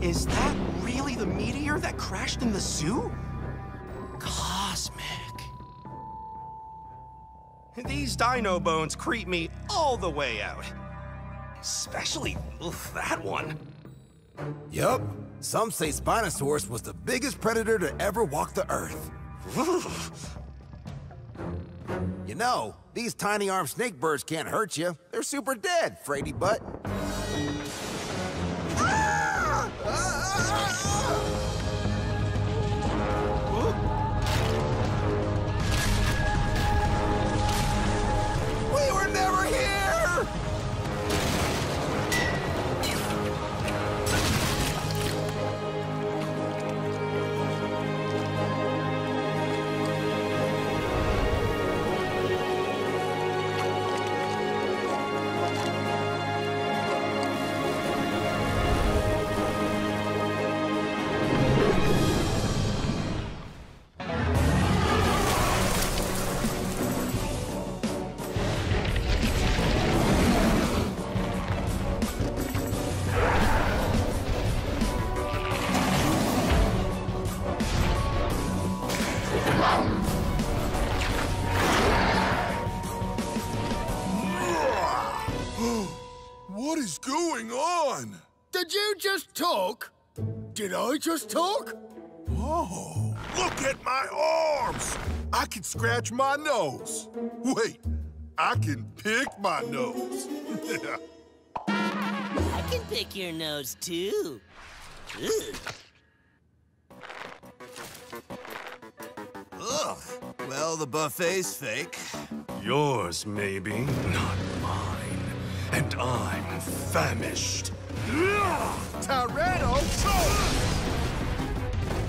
Is that really the meteor that crashed in the zoo? Cosmic. These dino bones creep me all the way out. Especially oof, that one. Yup. Some say Spinosaurus was the biggest predator to ever walk the earth. you know, these tiny armed snake birds can't hurt you. They're super dead, Frady Butt. Just talk? Did I just talk? Oh, look at my arms! I can scratch my nose. Wait, I can pick my nose. I can pick your nose too. Ugh. Ugh. Well, the buffet's fake. Yours, maybe, not mine. And I'm famished. Tyranno!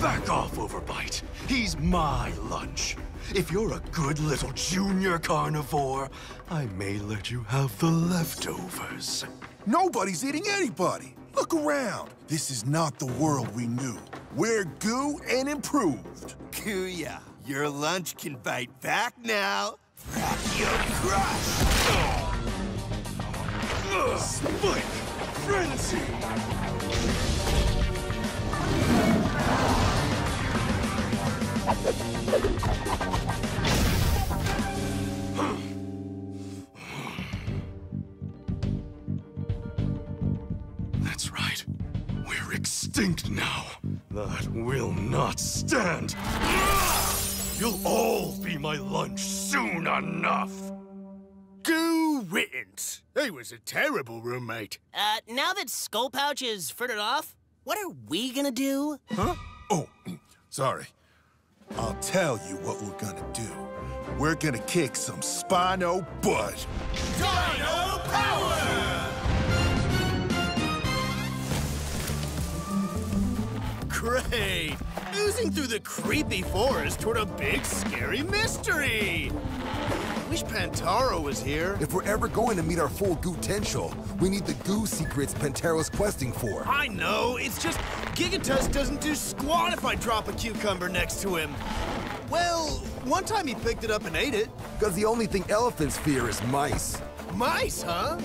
Back off, Overbite. He's my lunch. If you're a good little junior carnivore, I may let you have the leftovers. Nobody's eating anybody. Look around. This is not the world we knew. We're goo and improved. Kuya, your lunch can fight back now. Brachio Crush! Spike! That's right. We're extinct now. That will not stand. You'll all be my lunch soon enough. Goo Rittens. He was a terrible roommate. Uh, now that Skull Pouch is frittered off, what are we gonna do? Huh? Oh, sorry. I'll tell you what we're gonna do. We're gonna kick some Spino butt. Dino Power! Great! Oozing through the creepy forest toward a big, scary mystery! Wish Pantaro was here. If we're ever going to meet our full goo potential, we need the goo secrets Pantaro's questing for. I know, it's just Gigatus doesn't do squat if I drop a cucumber next to him. Well, one time he picked it up and ate it. Because the only thing elephants fear is mice. Mice, huh?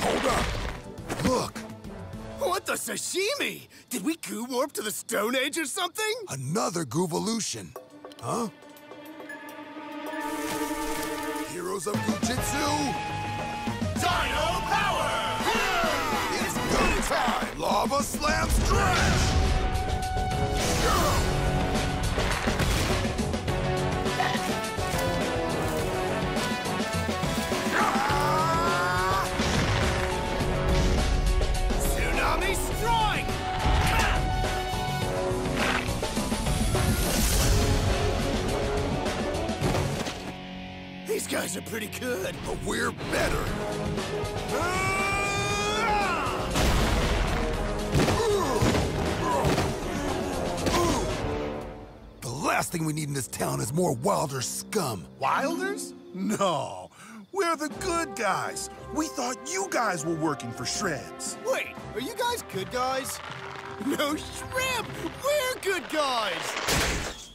Hold up! Look! What the sashimi? Did we goo warp to the Stone Age or something? Another Goovolution. Huh? Heroes of Goo Jit Zu! Dino Power! It's go time! Lava Slam Stretch! Tsunami These guys are pretty good. But we're better. The last thing we need in this town is more Wilder scum. Wilders? No. We're the good guys. We thought you guys were working for Shredz. Wait, are you guys good guys? No shrimp! We're good guys!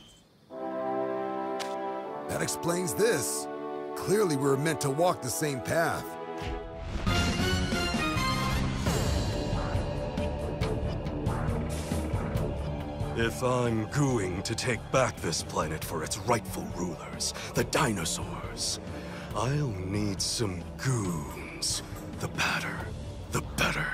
That explains this. Clearly we were meant to walk the same path. If I'm going to take back this planet for its rightful rulers, the dinosaurs, I'll need some goons. The badder, the better.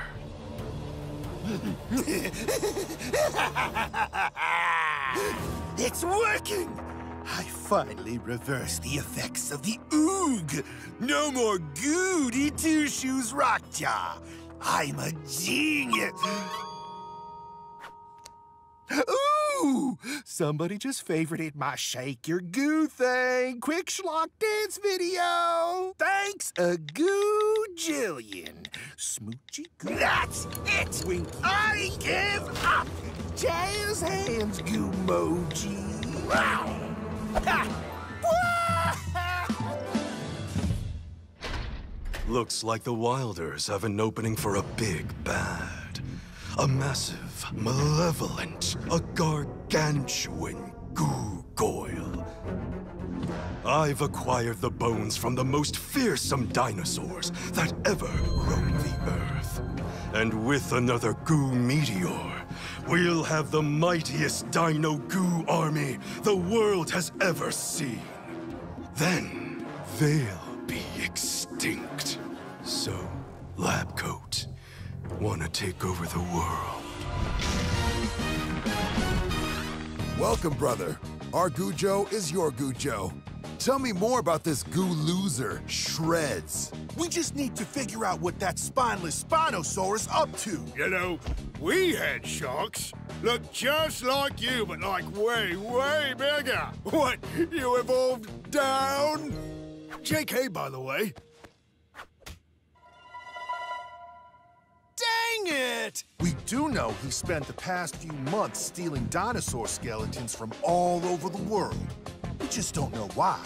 it's working! I finally reversed the effects of the oog. No more goody two shoes rockjaw. I'm a genius. Ooh! Somebody just favorited my Shake Your Goo thing. Quick schlock dance video. Thanks a goo jillion. Smoochy goo. That's it! Winky. I give up. Jazz hands goo emoji. Wow! Looks like the Wilders have an opening for a big bad. A massive, malevolent, a gargantuan Googoyle. I've acquired the bones from the most fearsome dinosaurs that ever roamed the Earth. And with another Goo Meteor, we'll have the mightiest Dino Goo army the world has ever seen. Then they'll be extinct. So, Labcoat, wanna take over the world? Welcome, brother. Our Gujo is your Gujo. Tell me more about this goo loser, Shredz. We just need to figure out what that spineless Spinosaurus up to. You know, we had sharks. Look just like you, but like way, way bigger. What, you evolved down? JK, by the way. Dang it! We do know he spent the past few months stealing dinosaur skeletons from all over the world. We just don't know why.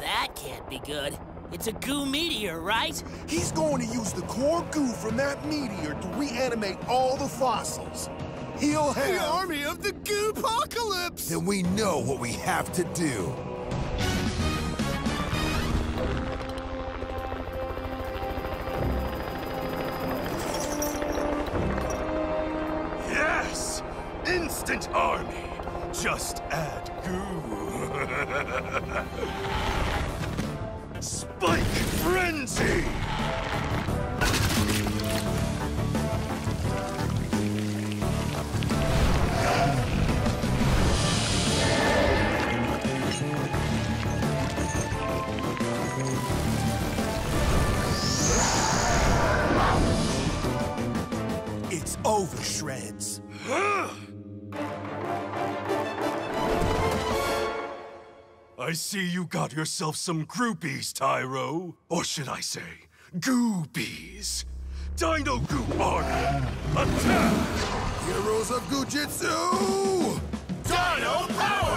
That can't be good. It's a goo meteor, right? He's going to use the core goo from that meteor to reanimate all the fossils. He'll have... The army of the goo apocalypse! Then we know what we have to do. Instant army! Just add goo. Spike frenzy! It's over, Shredz. I see you got yourself some groupies, Tyro. Or should I say, goobies. Dino Goo Army, attack! Heroes of Goo Jit Zu! Dino Power!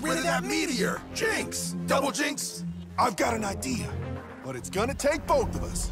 Get rid of that meteor! Jinx! Double Jinx! I've got an idea, but it's gonna take both of us.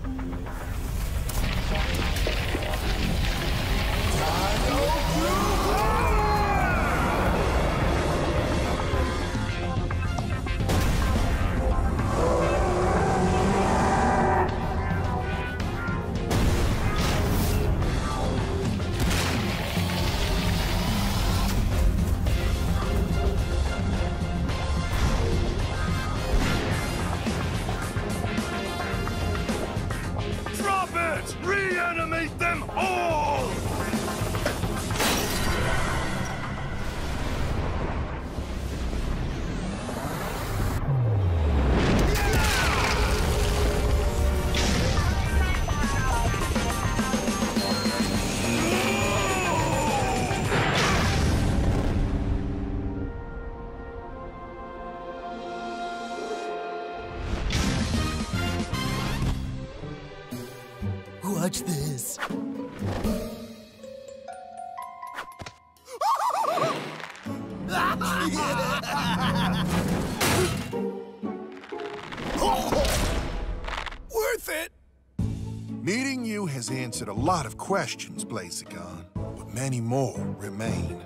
Answered a lot of questions, Blazagon, but many more remain.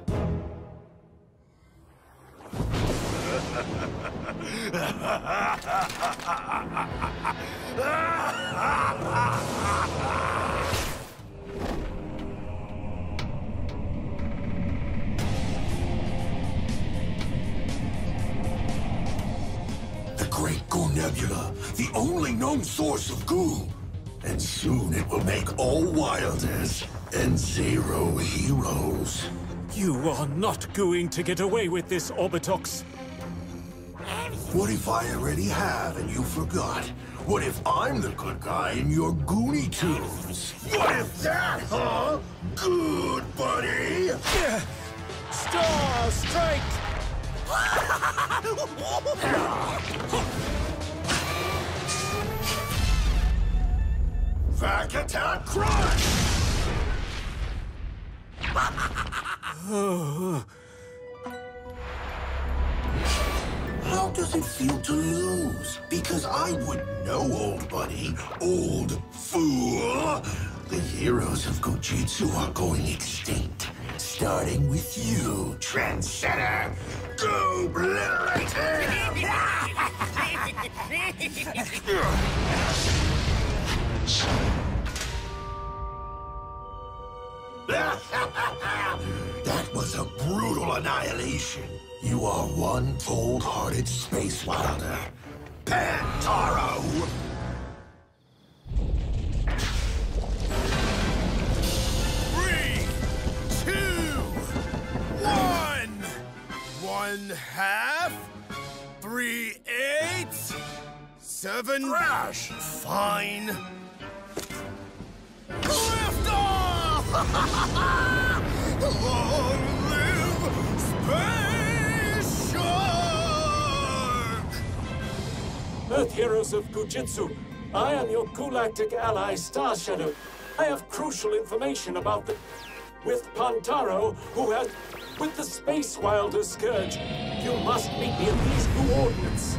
The Great Goo Nebula, the only known source of goo. And soon it will make all Wilders and zero heroes. You are not going to get away with this, Orbitox. What if I already have and you forgot? What if I'm the good guy in your Goonie Tunes? What if that, huh? Good, buddy! Star Strike! Back attack crush! How does it feel to lose? Because I would know, old buddy. Old fool. The heroes of Goo Jit Zu are going extinct. Starting with you, Trendsetter. Go obliterate That was a brutal annihilation. You are one cold-hearted space wilder. Pantaro! Three, two, one. One half, three eighths, seven. Crash! Fine. Earth Heroes of Goo Jit Zu, I am your galactic ally, Star Shadow. I have crucial information about the... With Pantaro, who has... With the Space Wilder Scourge. You must meet me in these coordinates.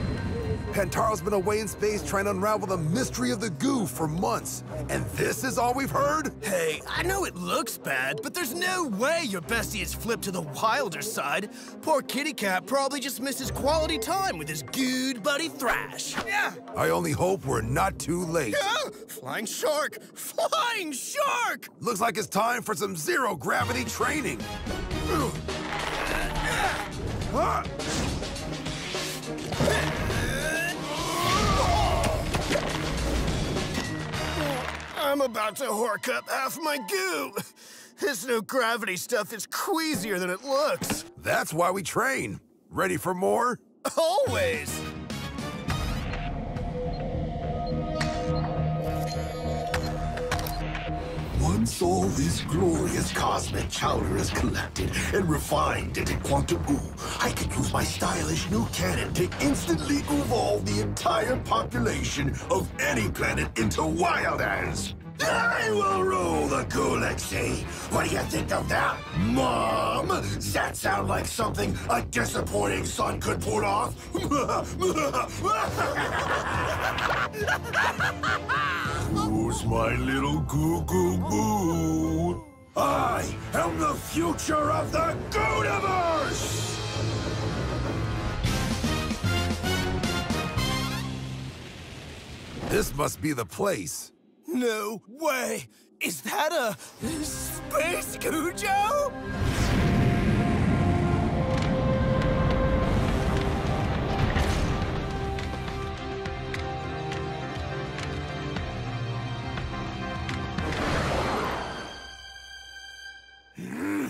Pantaro's been away in space trying to unravel the mystery of the goo for months. And this is all we've heard? Hey, I know it looks bad, but there's no way your bestie has flipped to the wilder side. Poor Kitty Cat probably just misses quality time with his good buddy Thrash. Yeah. I only hope we're not too late. Ah, flying shark! Flying shark! Looks like it's time for some zero gravity training. Ah! I'm about to hork up half my goo. This no gravity stuff is queasier than it looks. That's why we train. Ready for more? Always. Once all this glorious cosmic chowder is collected and refined into quantum goo, I can use my stylish new cannon to instantly evolve the entire population of any planet into wilders. I will rule the galaxy. What do you think of that, Mom? Does that sound like something a disappointing son could pull off? Who's my little goo goo boo? I am the future of the Gooniverse! This must be the place. No way! Is that a... Space Cujo? Hmm.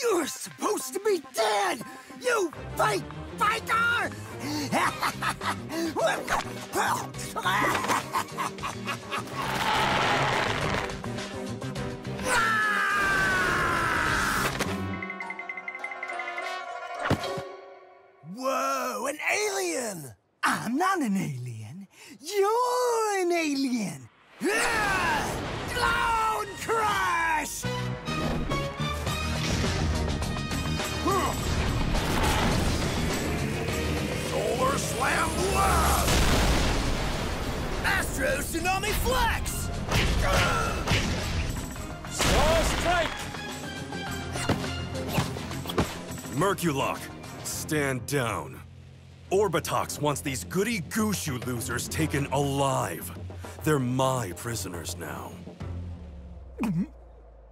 You're supposed to be dead! You fight, fight Whoa, an alien! I'm not an alien. You're an alien. Ah! Cloud Solar Slam Blast! Astro Tsunami Flex! Star Strike! Merculock, stand down. Orbitox wants these goody Gushu losers taken alive. They're my prisoners now.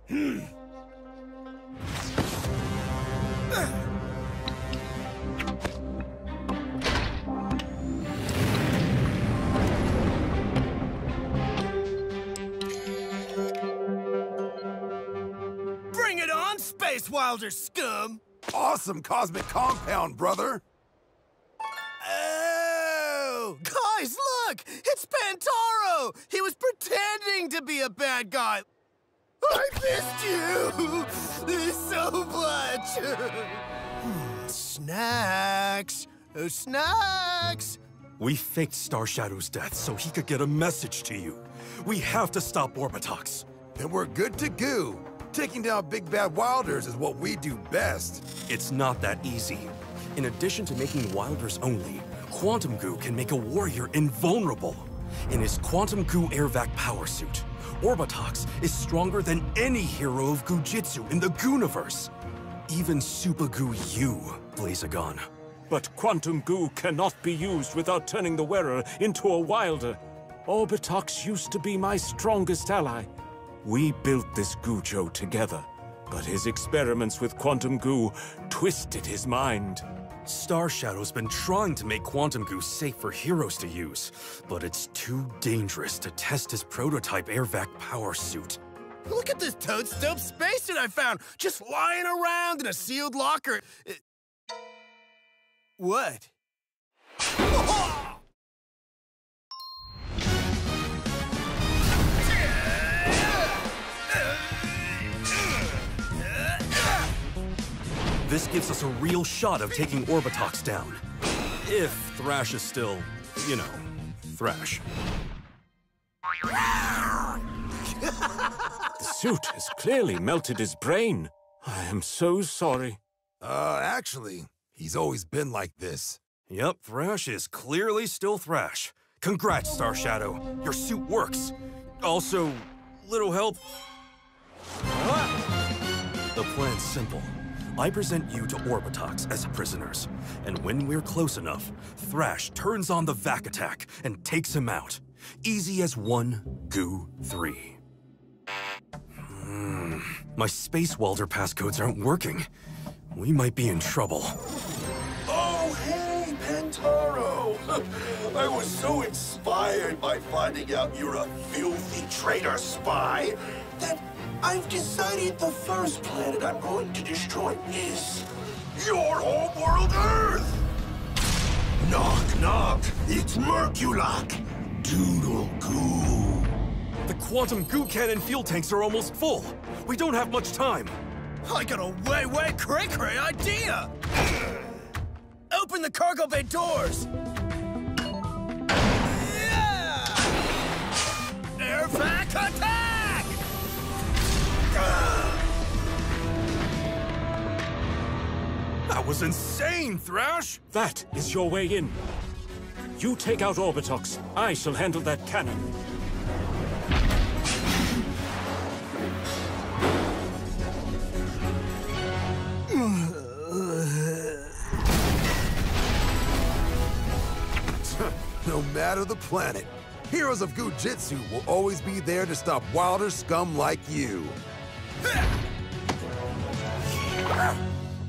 on, Wilder scum! Awesome cosmic compound, brother. Oh! Guys, look! It's Pantaro! He was pretending to be a bad guy! I missed you! so much! Hmm, snacks! Oh, snacks! We faked Star Shadow's death so he could get a message to you. We have to stop Orbitox. Then we're good to go. Taking down big bad wilders is what we do best. It's not that easy. In addition to making Wilders only, Quantum Goo can make a warrior invulnerable. In his Quantum Goo Airvac power suit, Orbitox is stronger than any hero of Goo Jit Zu in the Gooniverse. Even Super Goo U, Blazagon. But Quantum Goo cannot be used without turning the wearer into a wilder. Orbitox used to be my strongest ally. We built this Gujo together, but his experiments with Quantum Goo twisted his mind. Star Shadow's been trying to make Quantum Goo safe for heroes to use, but it's too dangerous to test his prototype Airvac power suit. Look at this toadstope spacesuit I found, just lying around in a sealed locker. It- What? Oh, This gives us a real shot of taking Orbitox down. If Thrash is still, you know, Thrash. The suit has clearly melted his brain. I am so sorry. Uh, actually, he's always been like this. Yep, Thrash is clearly still Thrash. Congrats, Star Shadow. Your suit works. Also, little help. The plan's simple. I present you to Orbitox as prisoners, and when we're close enough, Thrash turns on the Vac attack and takes him out. Easy as one, goo, three. Hmm, my Space Welder passcodes aren't working. We might be in trouble. Oh, hey, Pantaro! I was so inspired by finding out you're a filthy traitor spy that I've decided the first planet I'm going to destroy is your homeworld Earth! Knock, knock! It's Merculock! Doodle goo! The quantum goo cannon fuel tanks are almost full. We don't have much time. I got a way, way cray cray idea! Open the cargo bay doors! Yeah! Air vac attack! That was insane, Thrash! That is your way in. You take out Orbitox. I shall handle that cannon. No matter the planet, heroes of Goo Jit Zu will always be there to stop wilder scum like you.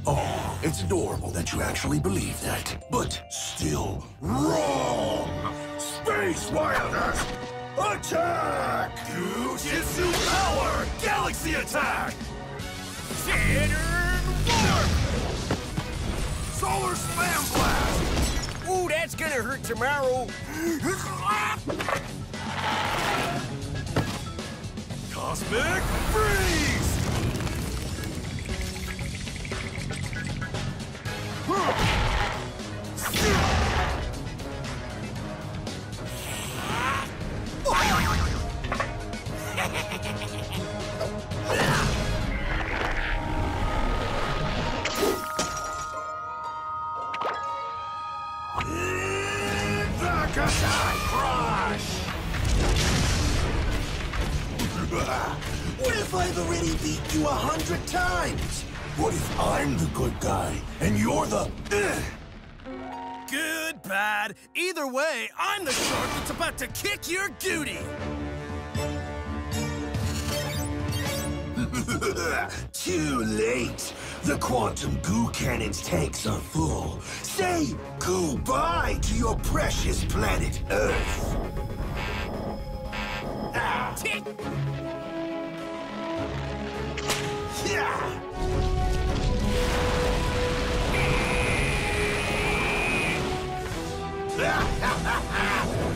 Oh, it's adorable that you actually believe that. But still wrong! Space Wilders! Attack! Jujitsu power! Galaxy attack! Saturn warp! Solar Spam Blast! Ooh, that's gonna hurt tomorrow. Cosmic Freeze! Darkasai hundred times? What if I'm the good guy and you're the... Good, bad. Either way, I'm the shark that's about to kick your duty. Too late. The quantum goo cannon's tanks are full. Say goodbye to your precious planet Earth. Ah. Tick. Yeah. No!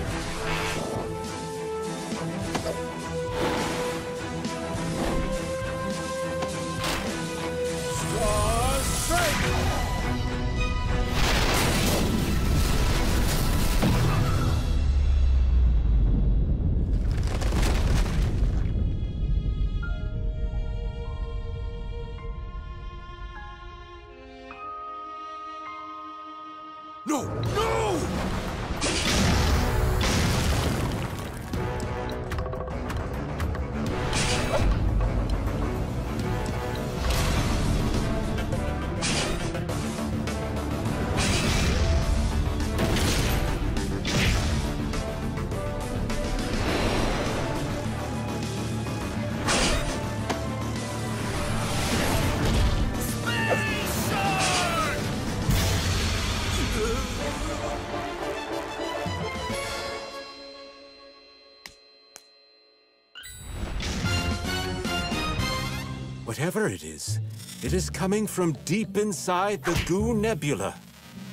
Whatever it is, it is coming from deep inside the Goo Nebula.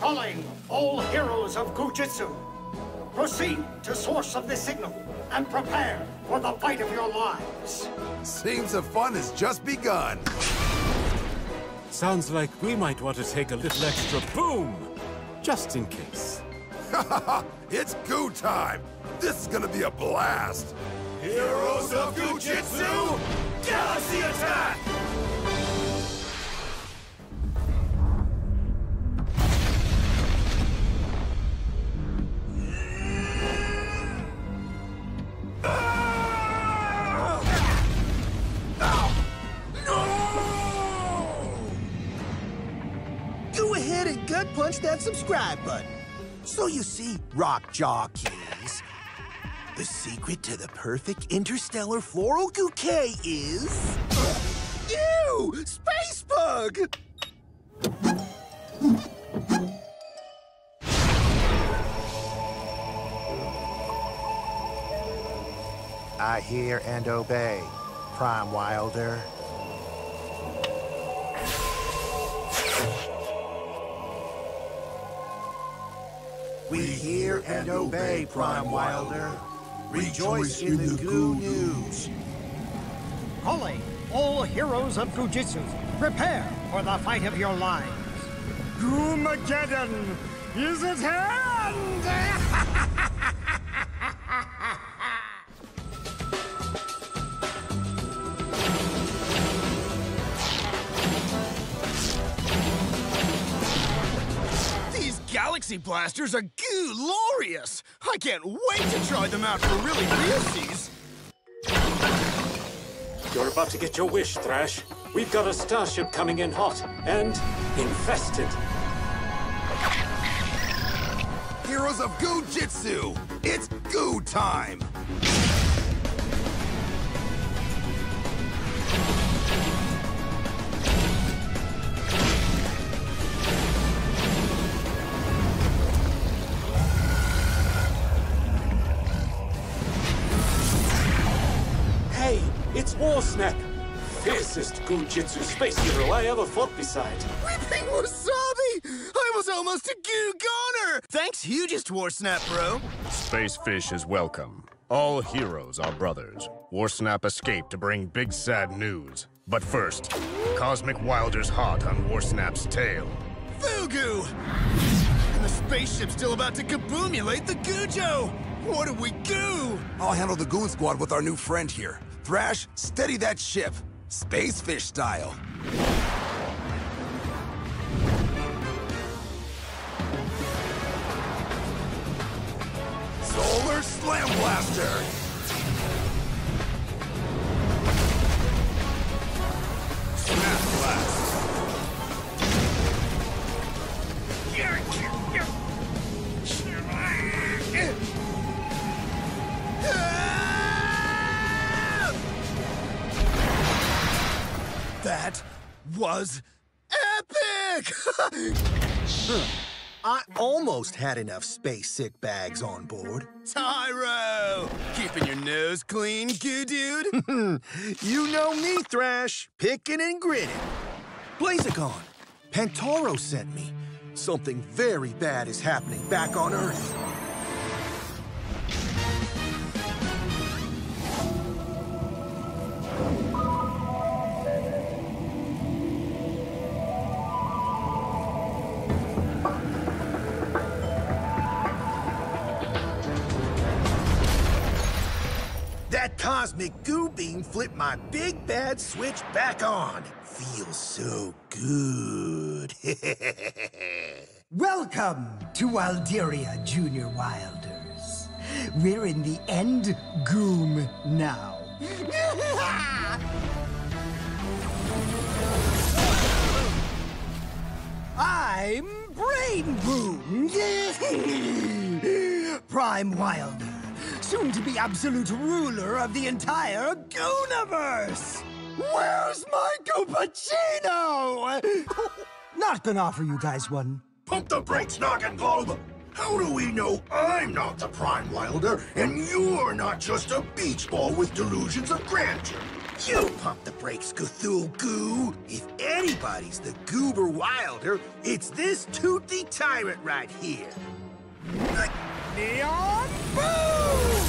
Calling all heroes of Goo Jit Zu. Proceed to source of the signal and prepare for the fight of your lives. Seems the fun has just begun. Sounds like we might want to take a little extra boom, just in case. it's goo time! This is gonna be a blast! Heroes of Goo Jit Zu, Galaxy Attack! Punch that subscribe button. So you see, rock jockeys, the secret to the perfect interstellar floral bouquet is... You! Space bug! I hear and obey, Prime Wilder. We hear and obey, Prime Wilder. Rejoice in the goo news. Calling all heroes of Goo Jit Zu. Prepare for the fight of your lives. Goomageddon is at hand! galaxy blasters are glorious. I can't wait to try them out for really realsies. You're about to get your wish, Thrash. We've got a starship coming in hot and infested. Heroes of Goo Jit Zu! It's goo time! It's Warsnap! Fiercest Goo Jit Zu space hero I ever fought beside. Weeping Wasabi! I was almost a goo goner! Thanks hugest, Warsnap, bro. Space Fish is welcome. All heroes are brothers. Warsnap escaped to bring big sad news. But first, Cosmic Wilder's hot on Warsnap's tail. Fugu! And the spaceship's still about to kaboomulate the Gujo! What do we do? I'll handle the goon squad with our new friend here. Thrash, steady that ship. Space fish style. Solar Slam Blaster! Snap That was epic! I almost had enough space sick bags on board. Tyro! Keeping your nose clean, goo dude? you know me, Thrash. Picking and grinning. Blazagon, Pantaro sent me. Something very bad is happening back on Earth. Cosmic goo beam flipped my big bad switch back on. Feels so good. Welcome to Wilderia, Junior Wilders. We're in the end goom now. I'm Brain Boom! Prime Wilder, soon to be absolute ruler of the entire Gooniverse! Where's my Goopachino? Not gonna offer you guys one. Pump the brakes, Noggin Globe! How do we know I'm not the Prime Wilder and you're not just a beach ball with delusions of grandeur? You pump the brakes, Cthulhu Goo. If anybody's the Goober Wilder, it's this toothy tyrant right here. Neon Boom!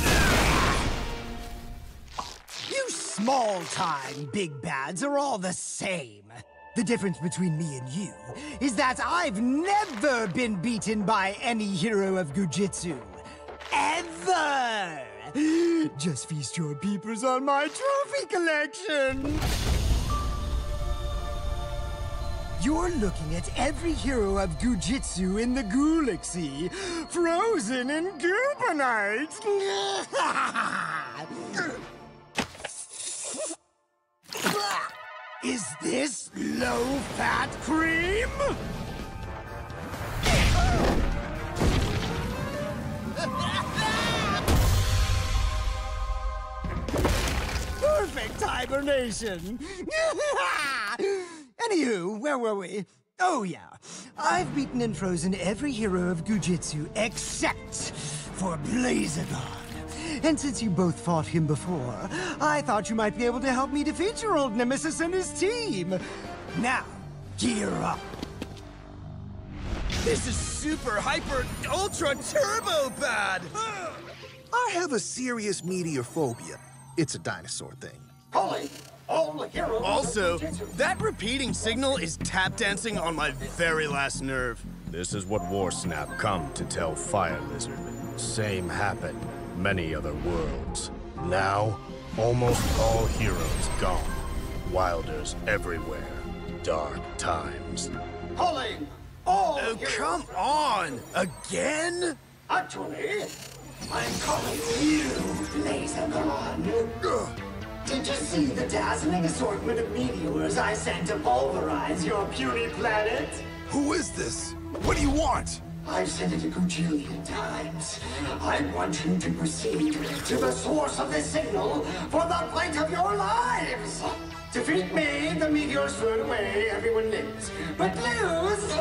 You small-time big bads are all the same. The difference between me and you is that I've never been beaten by any hero of Goo Jit Zu. Ever! Just feast your peepers on my trophy collection! You're looking at every hero of Goo Jit Zu in the Galaxy, frozen in Goopanite! Is this low-fat cream? Perfect hibernation! Anywho, where were we? Oh, yeah. I've beaten and frozen every hero of Goo Jit Zu except for Blazagon. And since you both fought him before, I thought you might be able to help me defeat your old nemesis and his team. Now, gear up. This is super, hyper, ultra, turbo bad! I have a serious meteor phobia. It's a dinosaur thing. Holly, all the heroes. Oh, also, that repeating signal is tap dancing on my very last nerve. This is what Warsnap come to tell Fire Lizard. Same happened many other worlds. Now, almost all heroes gone. Wilders everywhere. Dark times. Calling all Oh, heroes. come on! Again? Actually, I'm calling you Blazagon. Did you see the dazzling assortment of meteors I sent to pulverize your puny planet? Who is this? What do you want? I've said it a gajillion times. I want you to proceed to the source of this signal for the fight of your lives. Defeat me, the meteors float away, everyone lives. But lose,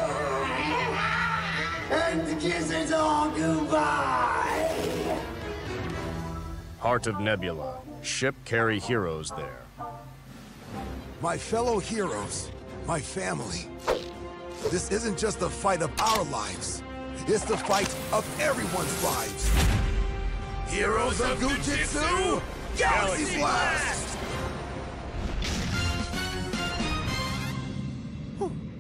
and kiss it all goodbye. Heart of Nebula. Ship carry heroes there. My fellow heroes. My family. This isn't just the fight of our lives. It's the fight of everyone's lives. Heroes of Goo Jit Zu, Galaxy Blast!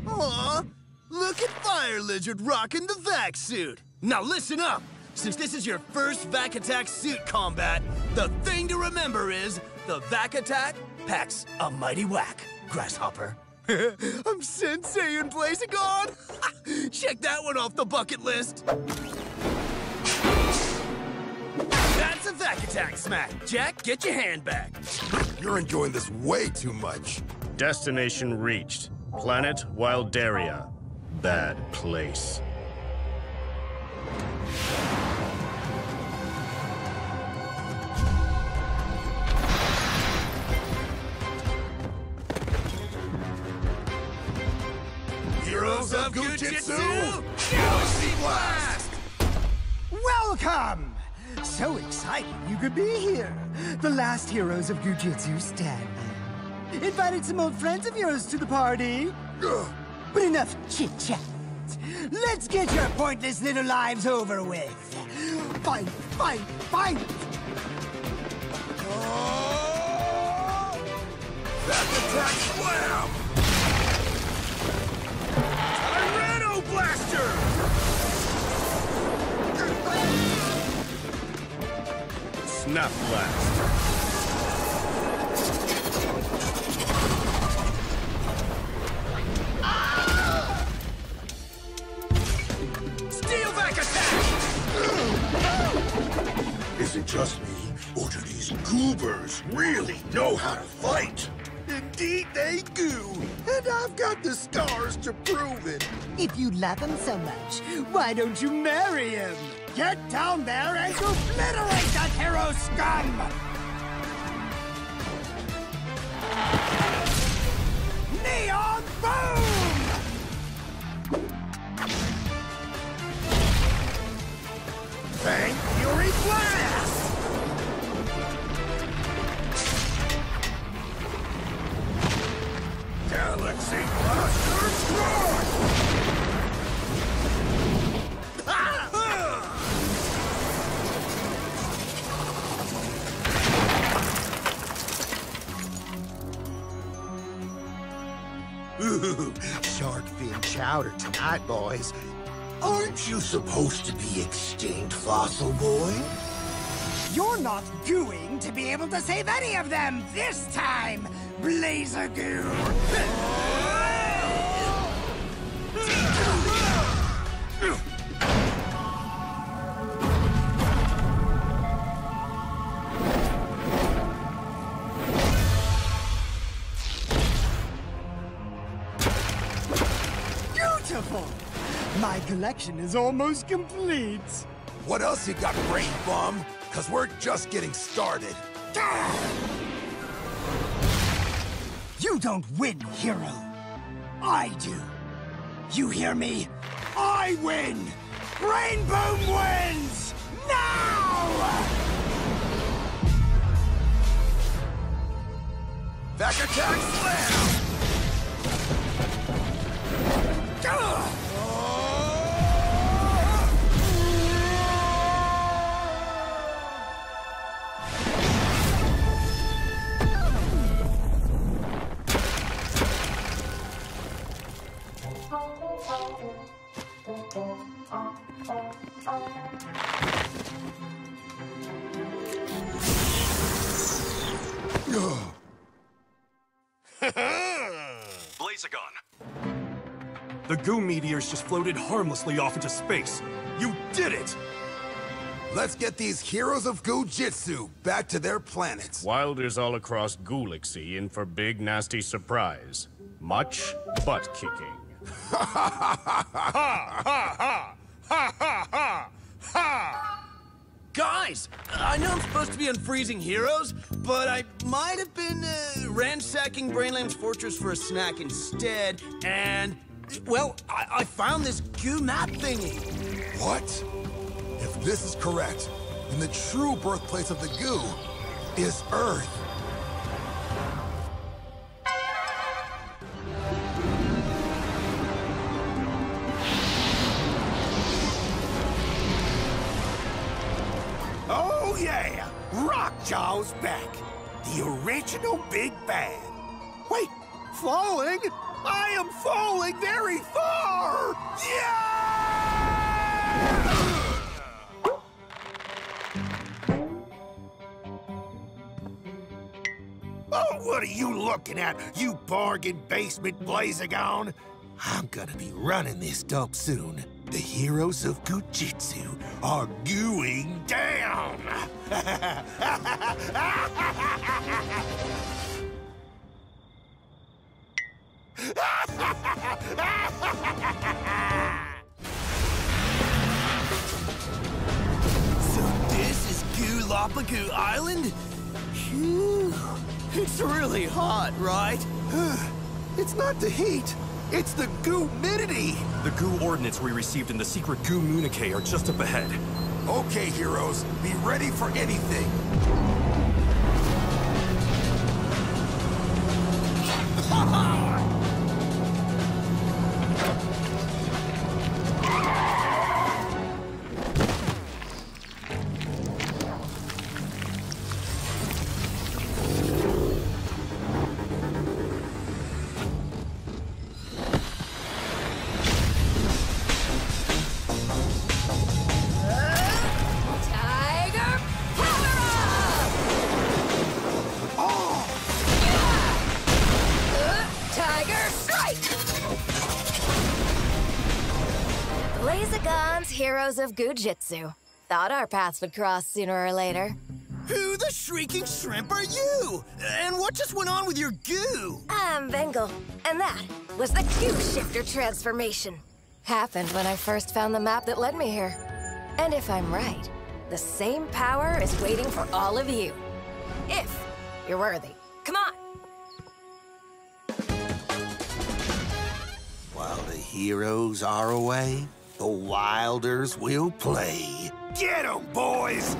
Aw, look at Fire Lizard rocking the vac suit. Now listen up. Since this is your first vac attack suit combat, the thing to remember is the vac attack packs a mighty whack, Grasshopper. I'm Sensei in Blazagon! Check that one off the bucket list. That's a vac attack smack. Jack, get your hand back. You're enjoying this way too much. Destination reached. Planet Wildaria. Bad place. Goo Jit Zu, Galaxy Blast! Welcome! So excited you could be here. The last heroes of Goo Jit Zu standing. Invited some old friends of yours to the party. But enough chit-chat. Let's get your pointless little lives over with. Fight, fight, fight! Oh, Back attack slam! Blaster! Snap Blast. Steel vac attack! Is it just me, or do these goobers really know how to fight? They do! And I've got the scars to prove it! If you love him so much, why don't you marry him? Get down there and obliterate that hero scum! Neon Boom! Fang Fury Blast! Galaxy Strike! Ooh, shark fin chowder tonight, boys. Aren't you supposed to be extinct, Fossil Boy? You're not going to be able to save any of them this time, Blazagoo! Beautiful! My collection is almost complete. What else you got, brain bum? Cause we're just getting started. You don't win, hero. I do. You hear me? I win! Brain Boom wins! Now! Back attack slam! Blazagon! Meteors floated harmlessly off into space. You did it! Let's get these heroes of Goo Jit Zu back to their planets. Wilders all across Gulaxy in for big nasty surprise. Much butt kicking. ha ha ha! Ha ha ha! Ha! Guys, I know I'm supposed to be on Freezing Heroes, but I might have been uh, ransacking Brainlam's fortress for a snack instead, and, well, I, I found this Q map thingy. What? If this is correct, then the true birthplace of the goo is Earth. Oh yeah! Rock Jaw's back! The original Big Bad! Wait, falling? I am falling very far! Yeah! Oh, what are you looking at, you bargain basement blazagon? I'm gonna be running this dump soon. The heroes of Goo Jit Zu are gooing down! So this is Gulapagoo Island? Phew. It's really hot, right? it's not the heat. It's the goo-midity! The goo ordnance we received in the secret goo communique are just up ahead. Okay, heroes, be ready for anything. Tiger heroes of Goo Jit Zu. Thought our paths would cross sooner or later. Who the shrieking shrimp are you? And what just went on with your goo? I'm Bengal, and that was the Goo Shifter transformation. Happened when I first found the map that led me here. And if I'm right, the same power is waiting for all of you. If you're worthy. Come on! While the heroes are away, the Wilders will play. Get 'em, boys!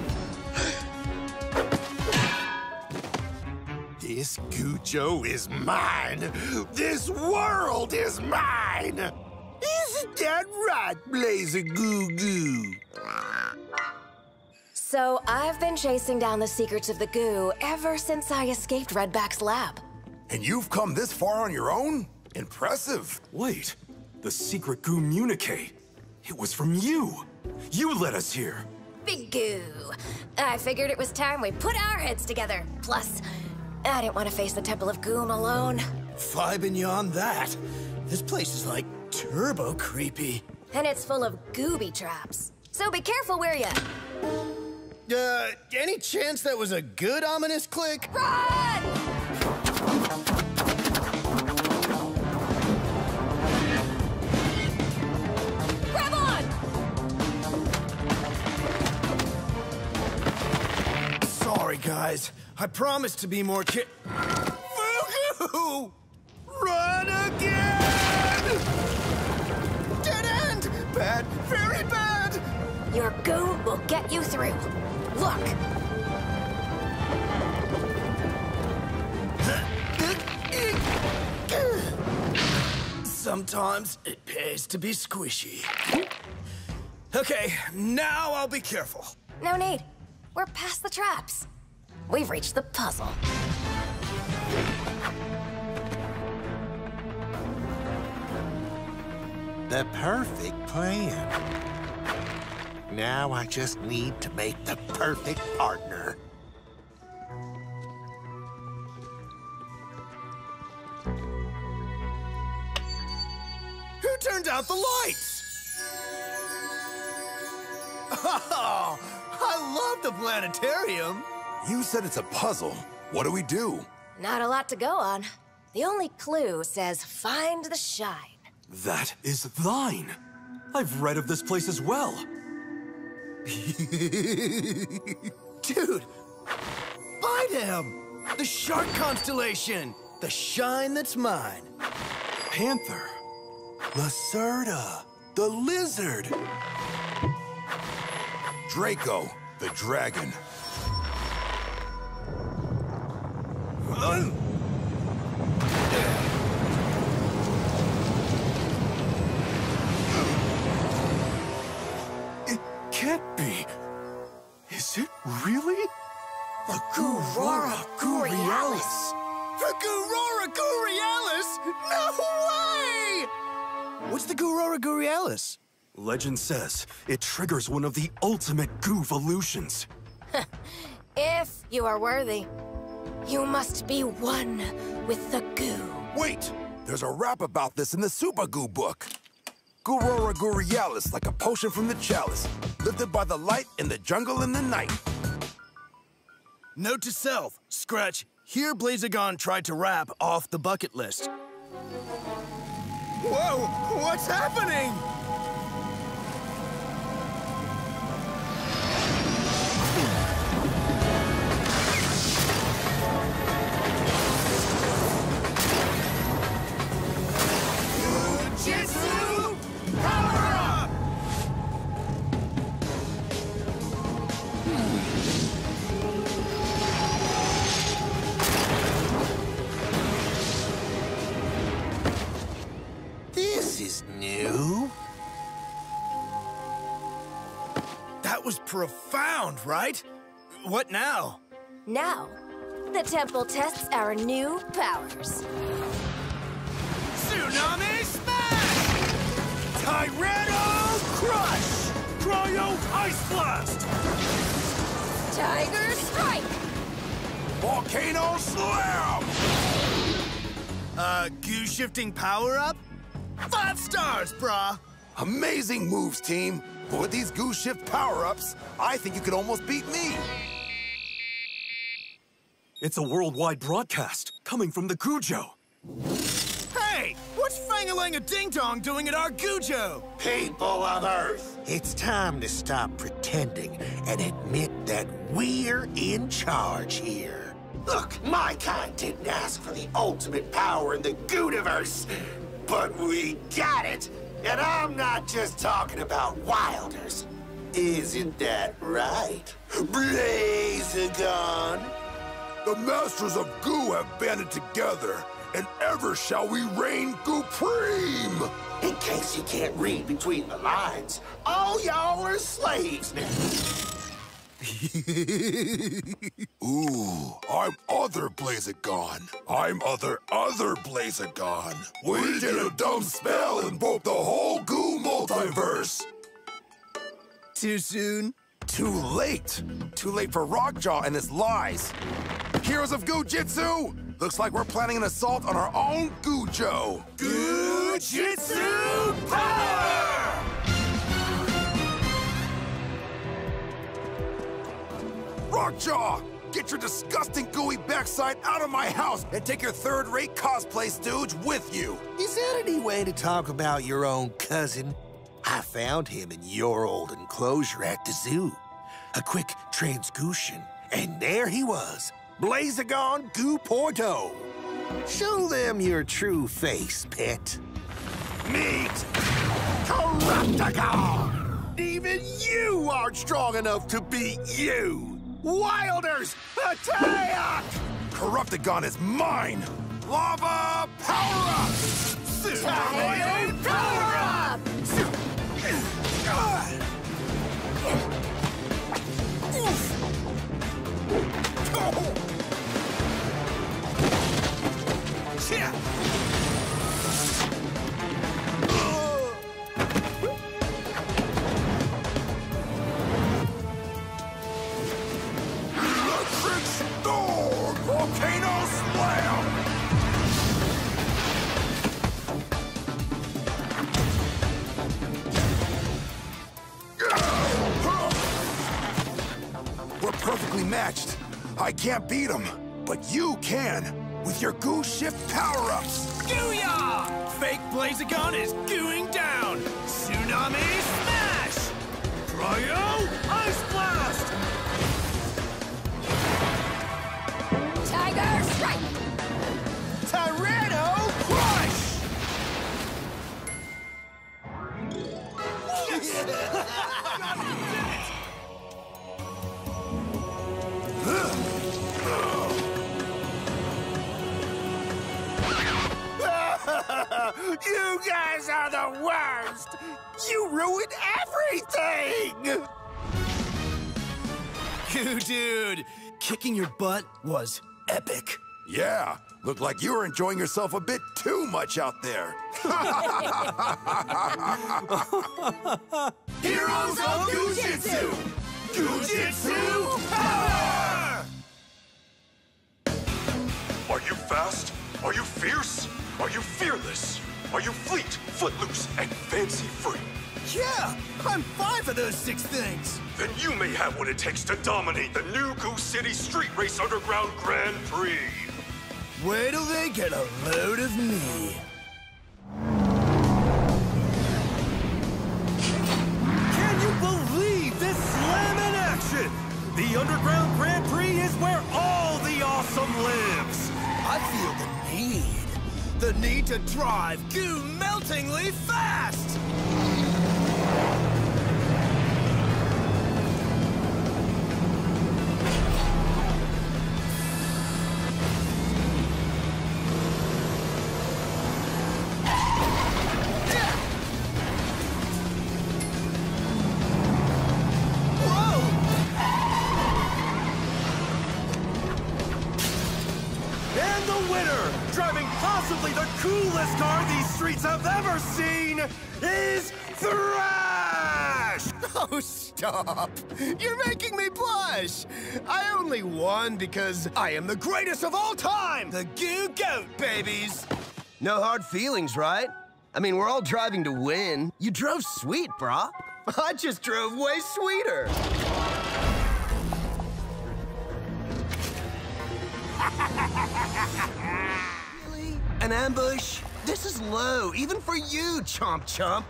This Gujo is mine! This world is mine! Isn't that right, Blazer Goo Goo? So I've been chasing down the secrets of the goo ever since I escaped Redback's lab. And you've come this far on your own? Impressive. Wait, the secret goo communique. It was from you. You led us here. Big goo. I figured it was time we put our heads together. Plus, I didn't want to face the Temple of Goom alone. Far beyond that. This place is like turbo creepy. And it's full of gooby traps. So be careful where you... Uh, any chance that was a good ominous click? Run! Sorry, guys. I promised to be more ki- Fugu! Run again! Dead end! Bad, very bad! Your goo will get you through. Look! Sometimes it pays to be squishy. Okay, now I'll be careful. No need. We're past the traps. We've reached the puzzle. The perfect plan. Now I just need to make the perfect partner. Who turned out the lights? Oh, I love the planetarium. You said it's a puzzle. What do we do? Not a lot to go on. The only clue says find the shine. That is thine. I've read of this place as well. Dude, Find him! The shark constellation! The shine that's mine. Panther. Lacerta, the lizard. Draco, the dragon. It can't be. Is it really? The Gurora Gurialis. The Gurora Gurialis? No way! What's the Gurora Gurialis? Legend says it triggers one of the ultimate Goovolutions. If you are worthy, you must be one with the goo. Wait! There's a rap about this in the Super Goo book. Gurora Gurialis, like a potion from the chalice, lifted by the light in the jungle in the night. Note to self, Scratch, here Blazagon tried to rap off the bucket list. Whoa, what's happening? Jitsu! Power up! This is new. That was profound, right? What now? Now, the temple tests our new powers. Tsunami! Tyranno Crush! Cryo Ice Blast! Tiger Strike! Volcano Slam! Uh, goo shifting power up? Five stars, brah! Amazing moves, team. But with these Goo Shift power-ups, I think you could almost beat me. It's a worldwide broadcast coming from the Gujo. Hey, what's Fangalanga Ding Dong doing at our Gujo? People of Earth, it's time to stop pretending and admit that we're in charge here. Look, my kind didn't ask for the ultimate power in the Gooniverse, but we got it. And I'm not just talking about Wilders. Isn't that right? Blazagon? The Masters of Goo have banded together, and ever shall we reign Goopreme! In case you can't read between the lines, all y'all are slaves now. Ooh, I'm other Blazagon. I'm other other Blazagon. We did a dumb spell and broke the whole Goo multiverse. Too soon? Too late. Too late for Rockjaw and his lies. Heroes of Goo Jit Zu! Looks like we're planning an assault on our own Gujo. Goo Jit Zu power! Rockjaw! Get your disgusting gooey backside out of my house and take your third-rate cosplay stooge with you! Is that any way to talk about your own cousin? I found him in your old enclosure at the zoo. A quick transgution, and there he was, Blazagon Porto. Show them your true face, Pit. Meet Corruptagon! Even you aren't strong enough to beat you! Wilders, attack! Corruptagon is mine! Lava power up! Tiger power perfectly matched. I can't beat him, but you can with your Goo Shift power-ups. Gooyah! Fake Blazagon is gooing down! Tsunami Smash! Cryo Ice Blast! Tiger Strike! Tyranno Crush! you guys are the worst! You ruined everything! You Dude, kicking your butt was epic. Yeah, looked like you were enjoying yourself a bit too much out there. Heroes of Goo Jit Zu! Gujitsu power! Are you fast? Are you fierce? Are you fearless? Are you fleet, footloose, and fancy free? Yeah, I'm five of those six things. Then you may have what it takes to dominate the new Goo City Street Race Underground Grand Prix. Wait till they get a load of me. Can you believe this slam in action? The Underground Grand Prix is where all the awesome lives. I feel the need. The need to drive goo meltingly fast! Ever seen, is Thrash! Oh, stop! You're making me blush! I only won because I am the greatest of all time! The Goo Goat, babies! No hard feelings, right? I mean, we're all driving to win. You drove sweet, brah. I just drove way sweeter. really? An ambush? This is low, even for you, Chomp Chomp.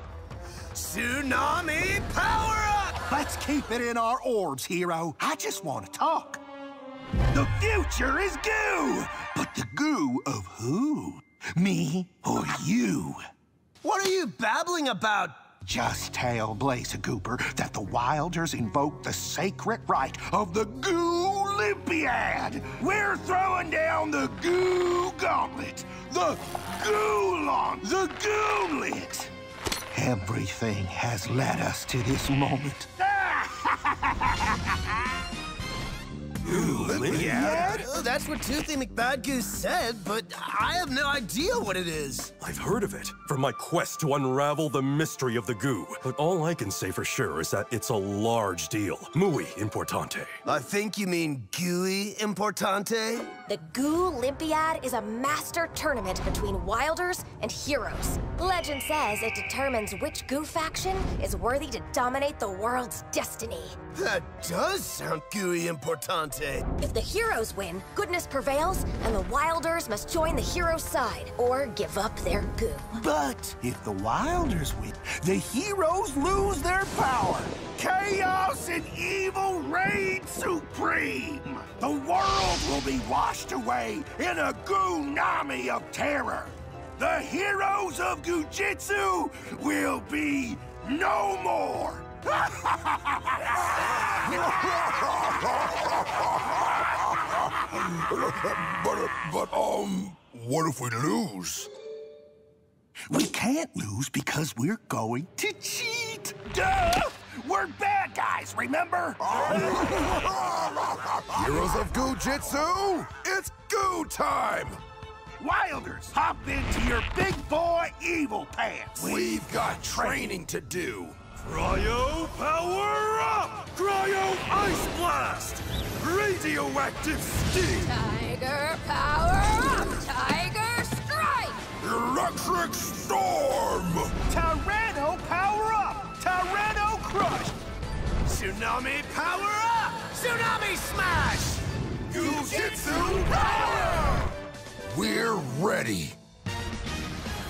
Tsunami power up! Let's keep it in our orbs, hero. I just want to talk. The future is goo! But the goo of who? Me or you? What are you babbling about? Just tell Blaze Goober that the Wilders invoke the sacred right of the Goo Olympiad. We're throwing down the Goo Gauntlet, the Goolon, the Goonlet. Everything has led us to this moment. Olympiad? Oh, that's what Toothy McBadgoose said, but I have no idea what it is. I've heard of it from my quest to unravel the mystery of the goo. But all I can say for sure is that it's a large deal. Muy importante. I think you mean gooey importante? The Goo Olympiad is a master tournament between wilders and heroes. Legend says it determines which Goo faction is worthy to dominate the world's destiny. That does sound gooey importante. If the heroes win, goodness prevails, and the wilders must join the heroes' side or give up their goo. But if the Wilders win, the heroes lose their power. Chaos and evil reign supreme. The world will be washed away in a goonami of terror. The heroes of Gujitsu will be no more. But, but, um, what if we lose? We can't lose because we're going to cheat. Duh! We're bad guys, remember? Heroes of Goo Jit Zu, it's Goo time! Wilders, hop into your big boy evil pants. We've got training to do. Cryo power up! Cryo ice blast! Radioactive steam! Tiger power up! Tiger strike! Electric storm! Tyranno power up! Tyranno crush! Tsunami power up! Tsunami smash! Goo Jit Zu power! We're ready.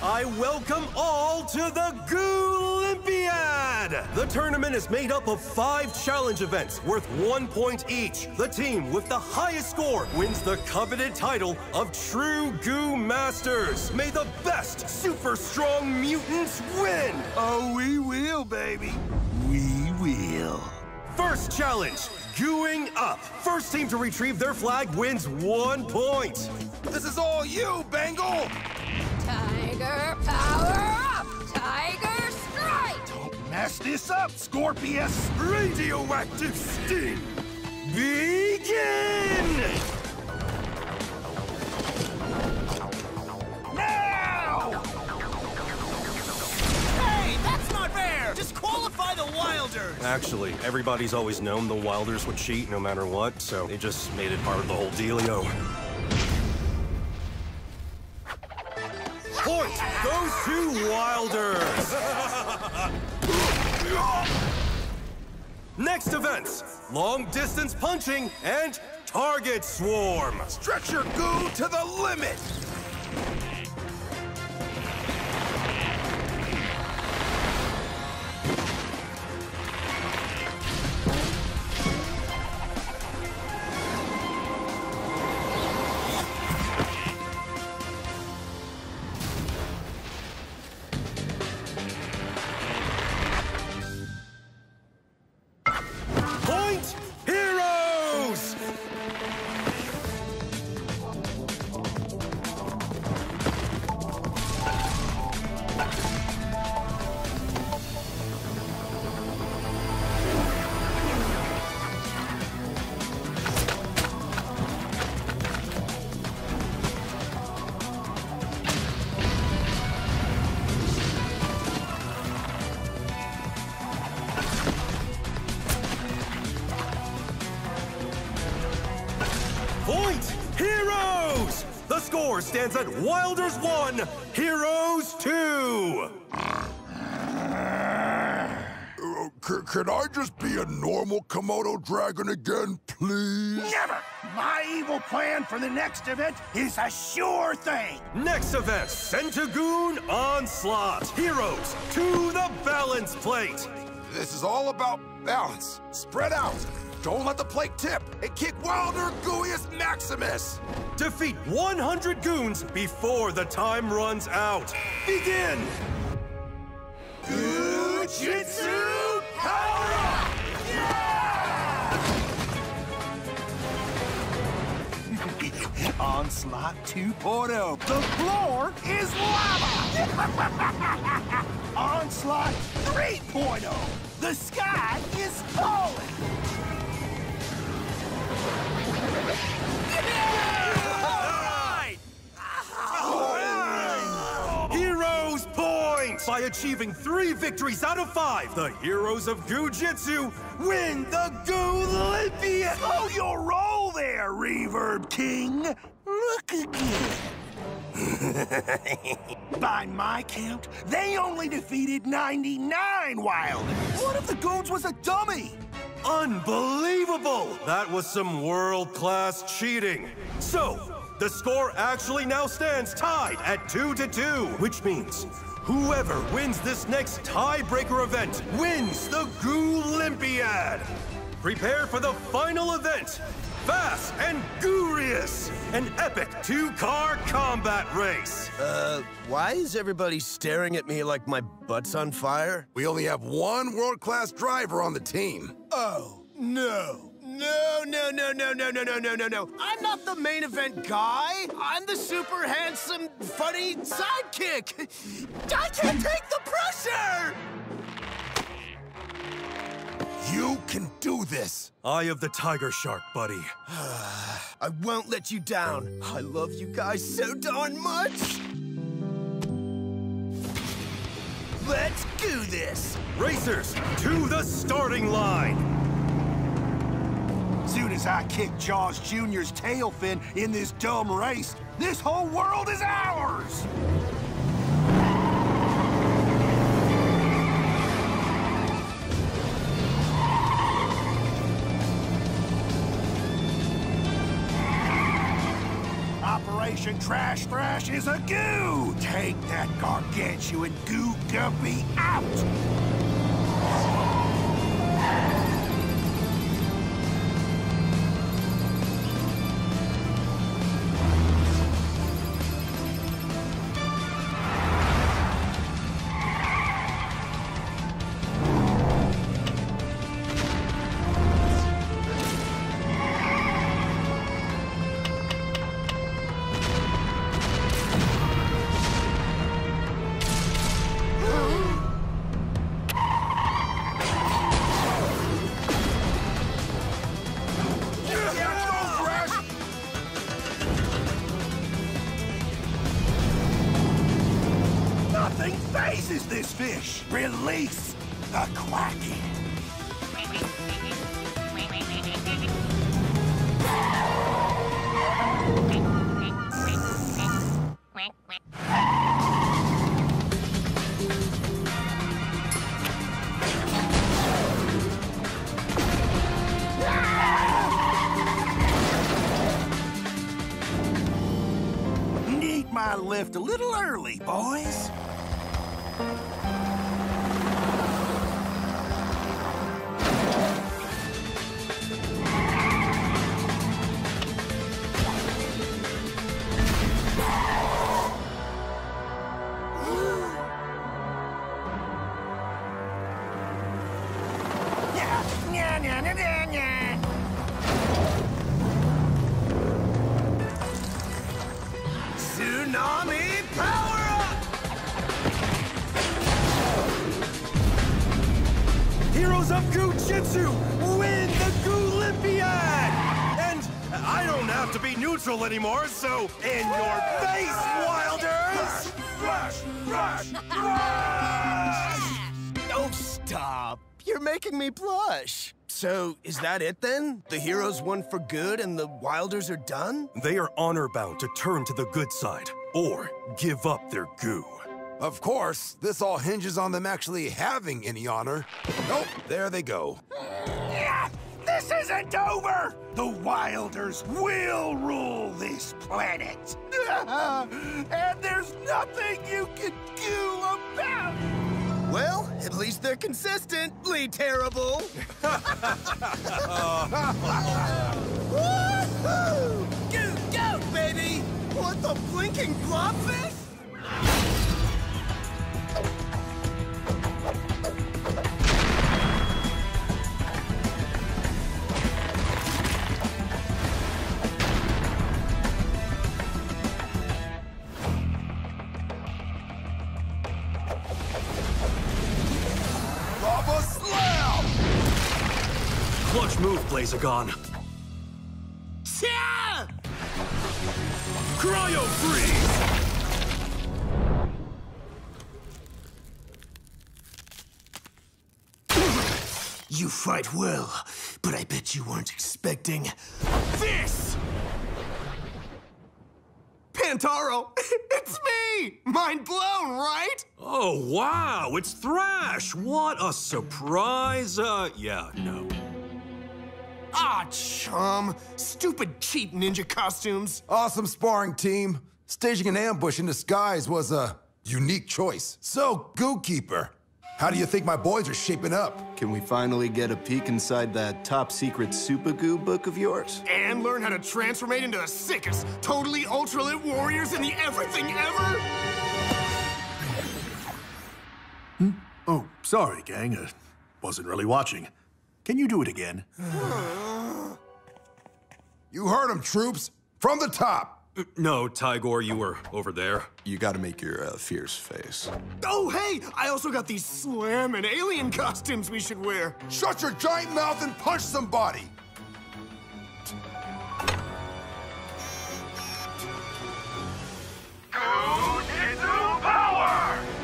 I welcome all to the Goo Olympiad! The tournament is made up of five challenge events worth one point each. The team with the highest score wins the coveted title of True Goo Masters. May the best super strong mutants win! Oh, we will, baby. We will. First challenge, gooing up. First team to retrieve their flag wins one point. This is all you, Bengal! Tiger power up! Tiger strike! Don't mess this up, Scorpius. Radioactive sting! begin! Now! Disqualify the Wilders! Actually, everybody's always known the Wilders would cheat no matter what, so they just made it part of the whole dealio. Point goes to Wilders! Next events, long distance punching and target swarm. Stretch your goo to the limit! Wilders 1, Heroes 2! Uh, c- can I just be a normal Komodo dragon again, please? Never! My evil plan for the next event is a sure thing! Next event, Centagoon Onslaught. Heroes to the balance plate. This is all about balance. Spread out. Don't let the plate tip. And kick Wilder Gooius Maximus. Defeat 100 goons before the time runs out. Begin! Jitsu Power Up! Onslaught 2.0. The floor is lava! Onslaught 3.0. The sky is falling! Heroes points! By achieving three victories out of five, the heroes of Goo Jit Zu win the Goo-Olympiad! Oh, Your roll there, Reverb King! Look again. By my count, they only defeated 99 Wilders. What if the Goons was a dummy? Unbelievable! That was some world-class cheating. So, the score actually now stands tied at 2 to 2, which means whoever wins this next tiebreaker event wins the Goo-Olympiad. Prepare for the final event, Fast and Gurious, an epic two-car combat race. Uh, why is everybody staring at me like my butt's on fire? We only have one world-class driver on the team. Oh, no. No, no, no, no, no, no, no, no, no, no. I'm not the main event guy. I'm the super handsome, funny sidekick. I can't take the pressure! You can do this. Eye of the Tiger Shark, buddy. I won't let you down. I love you guys so darn much. Let's do this. Racers, to the starting line. Soon as I kick Jaws Jr.'s tail fin in this dumb race, this whole world is ours! Operation Trash Thrash is a goo! Take that gargantuan goo guppy out! Heroes of Goo Jit Zu win the Goo-Olympiad! And I don't have to be neutral anymore, so in your face, Wilders! Rush! Rush! Rush! Oh, stop. You're making me blush. So, is that it then? The heroes won for good and the Wilders are done? They are honor-bound to turn to the good side, or give up their goo. Of course, this all hinges on them actually having any honor. Nope, there they go. Yeah, this isn't over! The Wilders will rule this planet! and there's nothing you can do about it! Well, at least they're consistently terrible. Woo-hoo! Go, go, baby! What the blinking blobfish? Clutch move, Blazagon. Yeah! Cryo freeze! You fight well, but I bet you weren't expecting this! Pantaro, it's me! Mind blown, right? Oh, wow, it's Thrash! What a surprise! Uh, yeah, no. Ah, chum. Stupid, cheap ninja costumes. Awesome sparring team. Staging an ambush in disguise was a unique choice. So, Goo Keeper, how do you think my boys are shaping up? Can we finally get a peek inside that top secret Super Goo book of yours? And learn how to transformate into the sickest, totally ultralit warriors in the everything ever? Oh, sorry, gang. Uh, wasn't really watching. Can you do it again? You heard him, troops. From the top. No, Tygor, you were over there. You gotta make your uh, fierce face. Oh, hey! I also got these slam and alien costumes we should wear. Shut your giant mouth and punch somebody! Oh, look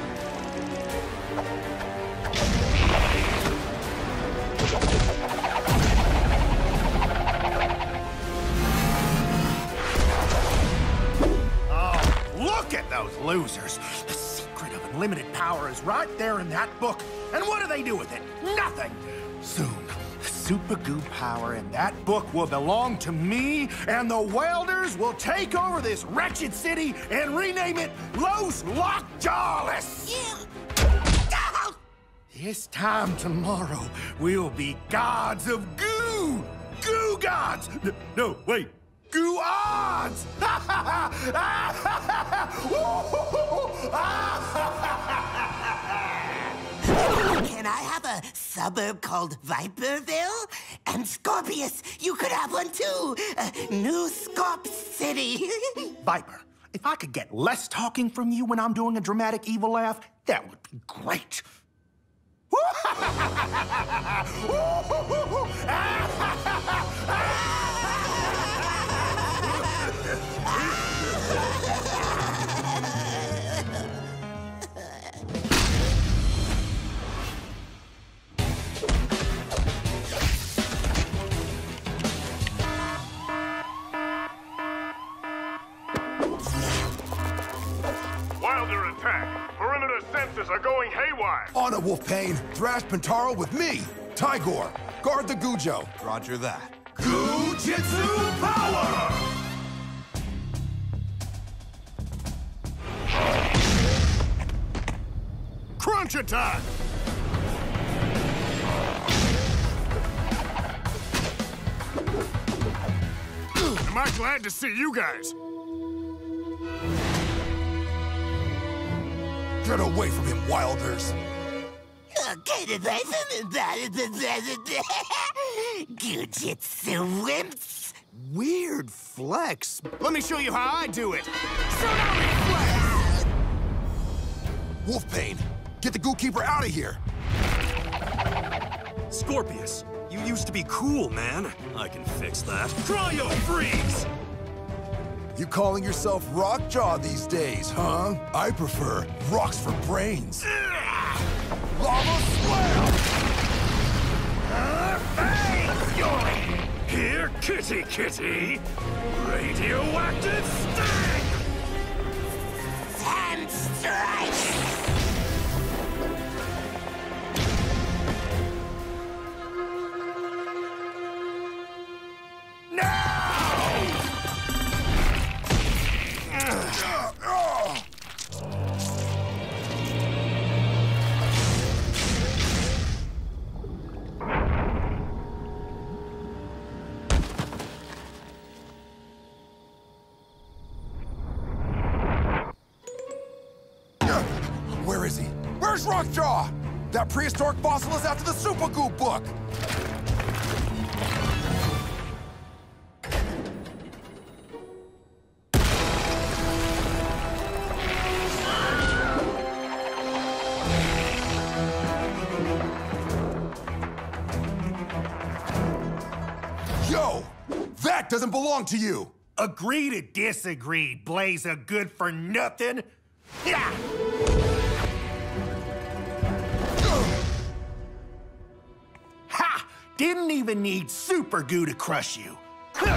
Oh, losers! The secret of unlimited power is right there in that book. And what do they do with it? Nothing! Soon, the Super Goo power in that book will belong to me, and the Wilders will take over this wretched city and rename it Los Lockjawless! This time tomorrow, we'll be gods of goo! Goo gods! No, wait. Goo odds! Can I have a suburb called Viperville? And Scorpius, you could have one too. Uh, New Scorp City. Viper, if I could get less talking from you when I'm doing a dramatic evil laugh, that would be great. Uh! Forces are going haywire. On it, Wolfpain. Thrash Pantaro with me, Tygor. Guard the Gujo. Roger that. Goo Jit Zu power! Crunch attack! Am I glad to see you guys? Get away from him, Wilders. Get away from Goo Jit Zu wimps! Weird flex. Let me show you how I do it. Wolfpain, get the Goo Keeper out of here. Scorpius, you used to be cool, man. I can fix that. Cryo freeze! You calling yourself Rockjaw these days, huh? I prefer rocks for brains. Lava Slam! Here, kitty kitty! Radioactive sting! Sand strike! Rockjaw? That prehistoric fossil is after the Super Goo book! Yo! That doesn't belong to you! Agree to disagree, Blazer good for nothing. Yeah! Didn't even need Super Goo to crush you.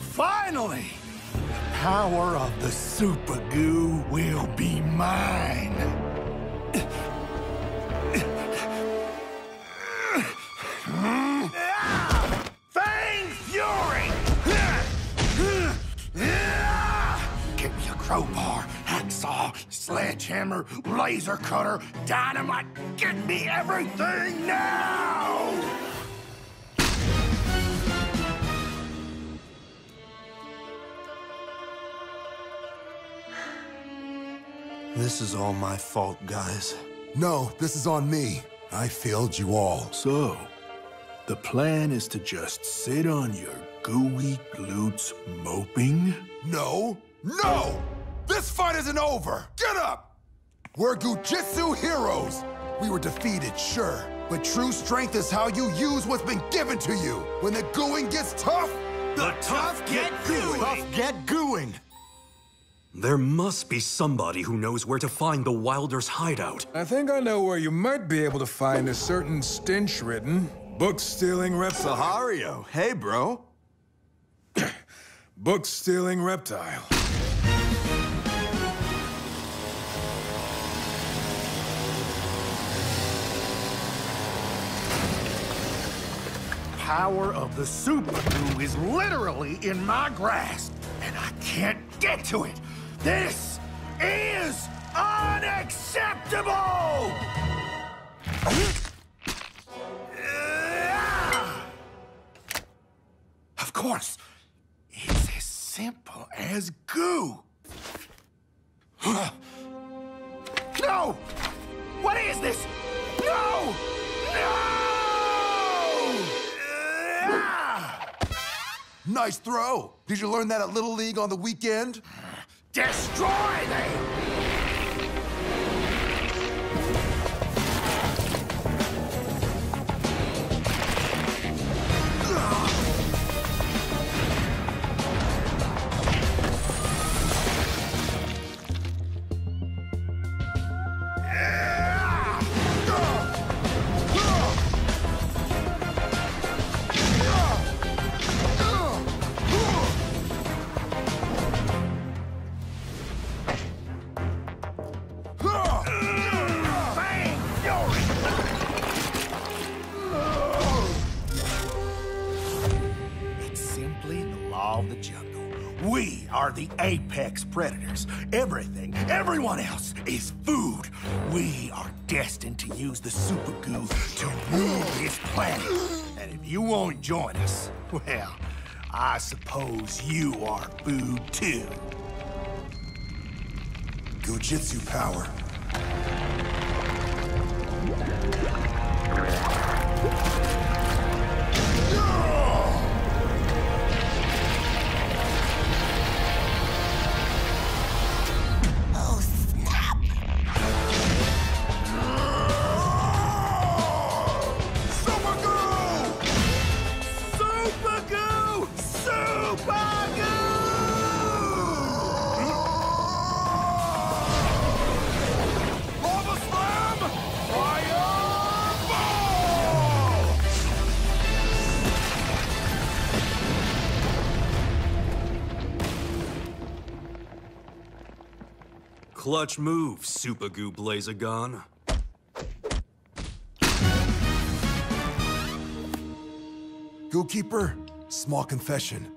Finally! The power of the Super Goo will be mine. Sledgehammer, laser cutter, dynamite. Give me everything now! This is all my fault, guys. No, this is on me. I failed you all. So, the plan is to just sit on your gooey glutes moping? No! No! This fight isn't over! Get up! We're Goo Jit Zu heroes! We were defeated, sure, but true strength is how you use what's been given to you. When the gooing gets tough, The tough get gooey! Tough get gooing! There must be somebody who knows where to find the Wilder's hideout. I think I know where you might be able to find a certain stench-ridden, book-stealing reptile. Sahario, hey, bro. Book-stealing reptile. Power of the Super Goo is literally in my grasp, and I can't get to it. This is unacceptable! Of course, it's as simple as goo. No! What is this? No! Nice throw. Did you learn that at Little League on the weekend? Destroy them! Use the super goo to rule this planet. And if you won't join us, well, I suppose you are food too. Goo Jit Zu power. Oh, Clutch move, Super Goo Blazagon. Gookeeper, small confession.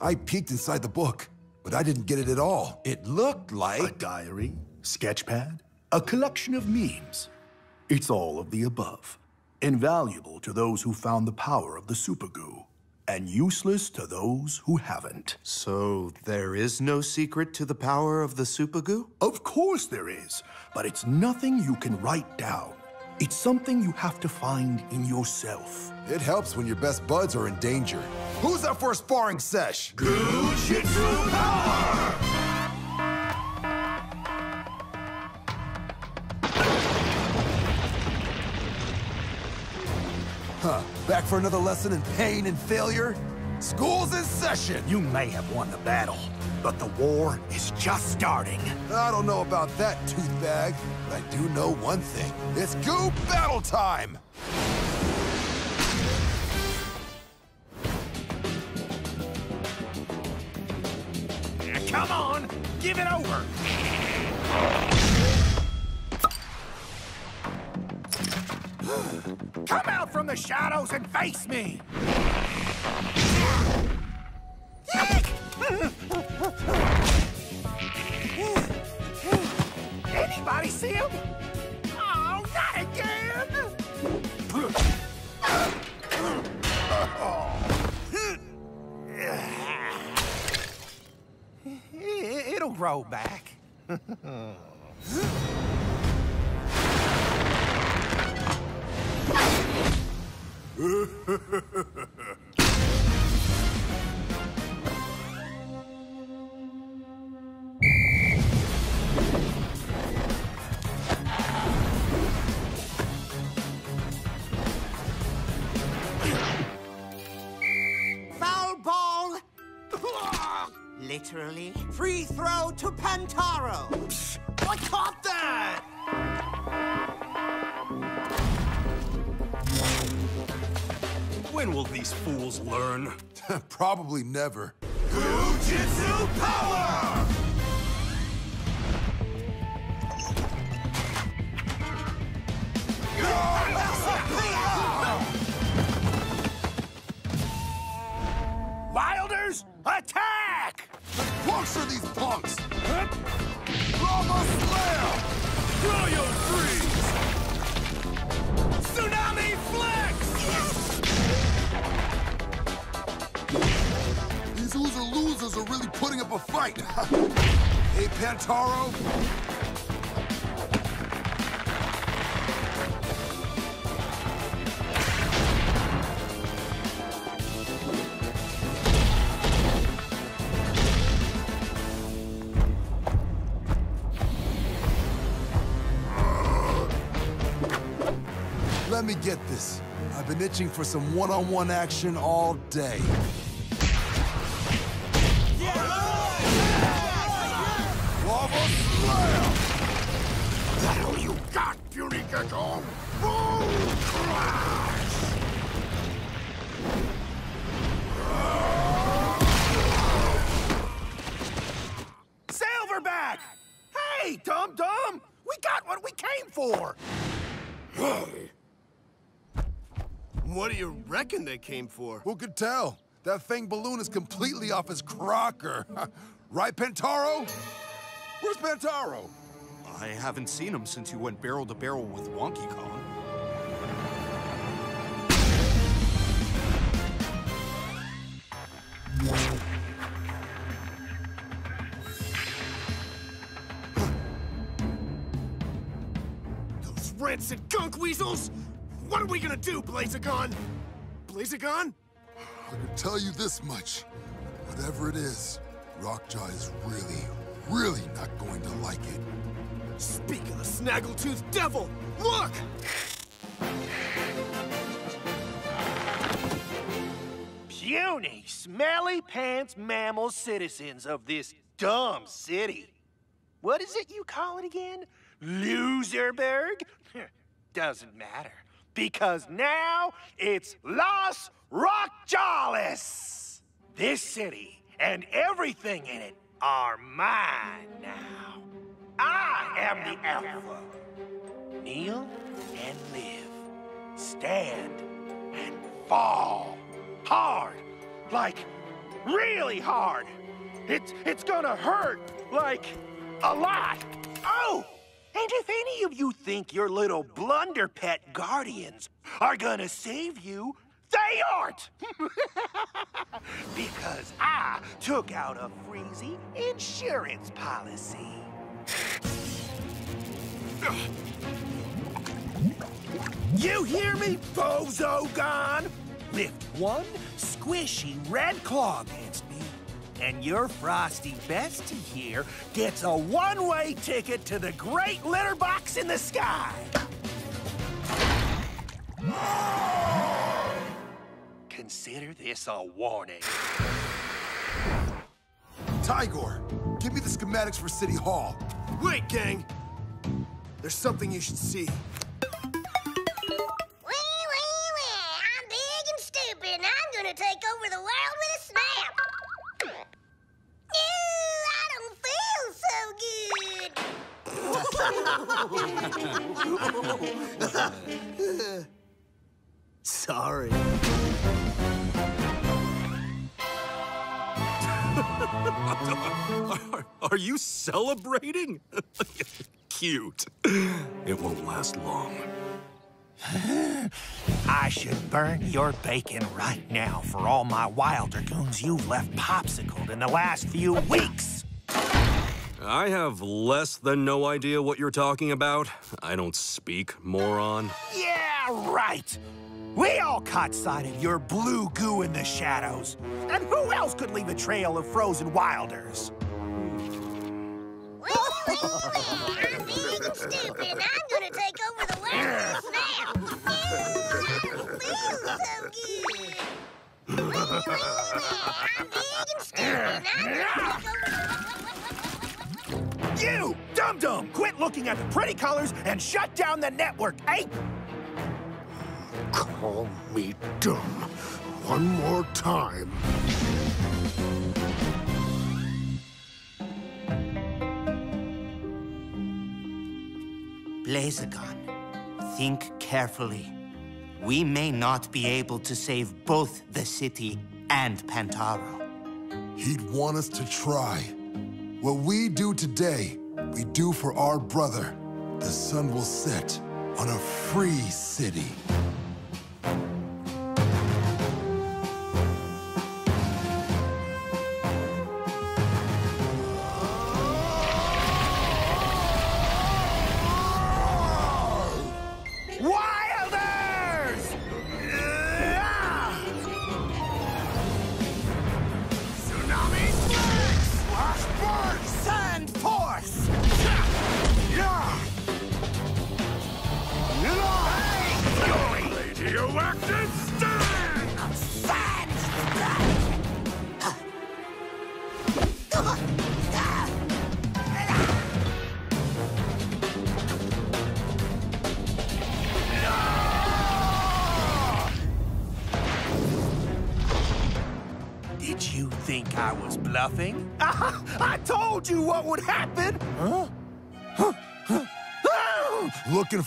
I peeked inside the book, but I didn't get it at all. It looked like... A diary, sketchpad, a collection of memes. It's all of the above. Invaluable to those who found the power of the super goo, and useless to those who haven't. So there is no secret to the power of the super goo? Of course there is, but it's nothing you can write down. It's something you have to find in yourself. It helps when your best buds are in danger. Who's up for a sparring sesh? Goo Jit Zu Power! Huh. Back for another lesson in pain and failure? School's in session! You may have won the battle, but the war is just starting. I don't know about that, Toothbag, but I do know one thing. It's Goo Battle Time! Come on, give it over. From the shadows and face me. Anybody see him? Oh, not again! It'll grow back. Foul ball! Literally. Free throw to Pantaro! these fools learn? Probably never. Goo Jit Zu power! Wilders, attack! The closer these punks! Huh? Rama Slam! Cryo 3! Oozer losers are really putting up a fight. hey, Pantaro. Let me get this. I've been itching for some one-on-one action all day. Puny gecko? Boom Crash! Silverback! Hey, Dum Dum! We got what we came for! What do you reckon they came for? Who could tell? That Fang balloon is completely off his crocker. right, Pantaro? Where's Pantaro? I haven't seen him since you went barrel to barrel with Wonky Kong. Those rancid gunk weasels! What are we gonna do, Blazagon? Blazagon? I can tell you this much. Whatever it is, Rockjaw is really, really not going to like it. Speak of the snaggletooth devil! Look! Puny, smelly pants mammal citizens of this dumb city. What is it you call it again? Loserberg? Doesn't matter. Because now it's Los Rockjawless! This city and everything in it are mine now. I am the Alpha. Kneel and live. Stand and fall. Hard. Like, really hard. It's, it's gonna hurt. Like, a lot. Oh! And if any of you think your little blunder pet guardians are gonna save you, they aren't! because I took out a freezy insurance policy. You hear me, Bozogon? Lift one squishy red claw against me, and your frosty bestie here gets a one-way ticket to the great litter box in the sky. Consider this a warning. Tygor, give me the schematics for City Hall. Wait, gang! There's something you should see. Wee, wee, wee. I'm big and stupid, and I'm gonna take over the world with a snap. Ew, I don't feel so good. Sorry. Are, are you celebrating? Cute. It won't last long. I should burn your bacon right now for all my wilder goons you've left popsicled in the last few weeks. I have less than no idea what you're talking about. I don't speak, moron. Yeah, right. We all caught sight of your blue goo in the shadows. And who else could leave a trail of frozen wilders? Wee, wee, wee. I'm big and stupid, and I'm gonna take over the world now. Ew, I don't feel so good. I'm big and stupid, and I'm gonna take over the You, dum-dum, quit looking at the pretty colors and shut down the network, ape! Call me dumb. One more time. Blazagon, think carefully. We may not be able to save both the city and Pantaro. He'd want us to try. What we do today, we do for our brother. The sun will set on a free city.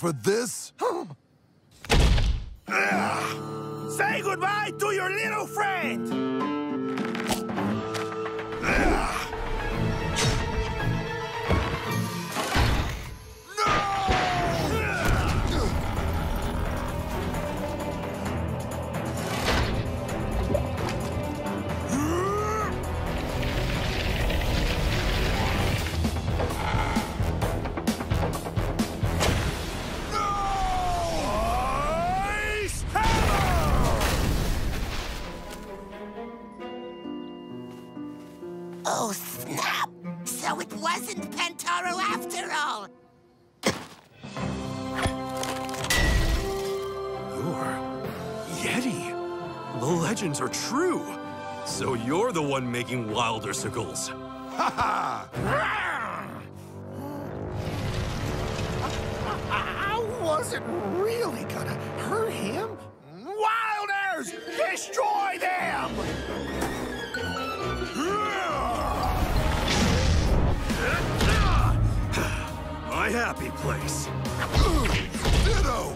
For this? Oh, snap! So it wasn't Pantaro after all! You're Yeti. The legends are true. So you're the one making wilder circles. Ha ha! I wasn't really gonna hurt him. Wilders! Destroy them! Happy place. Ditto!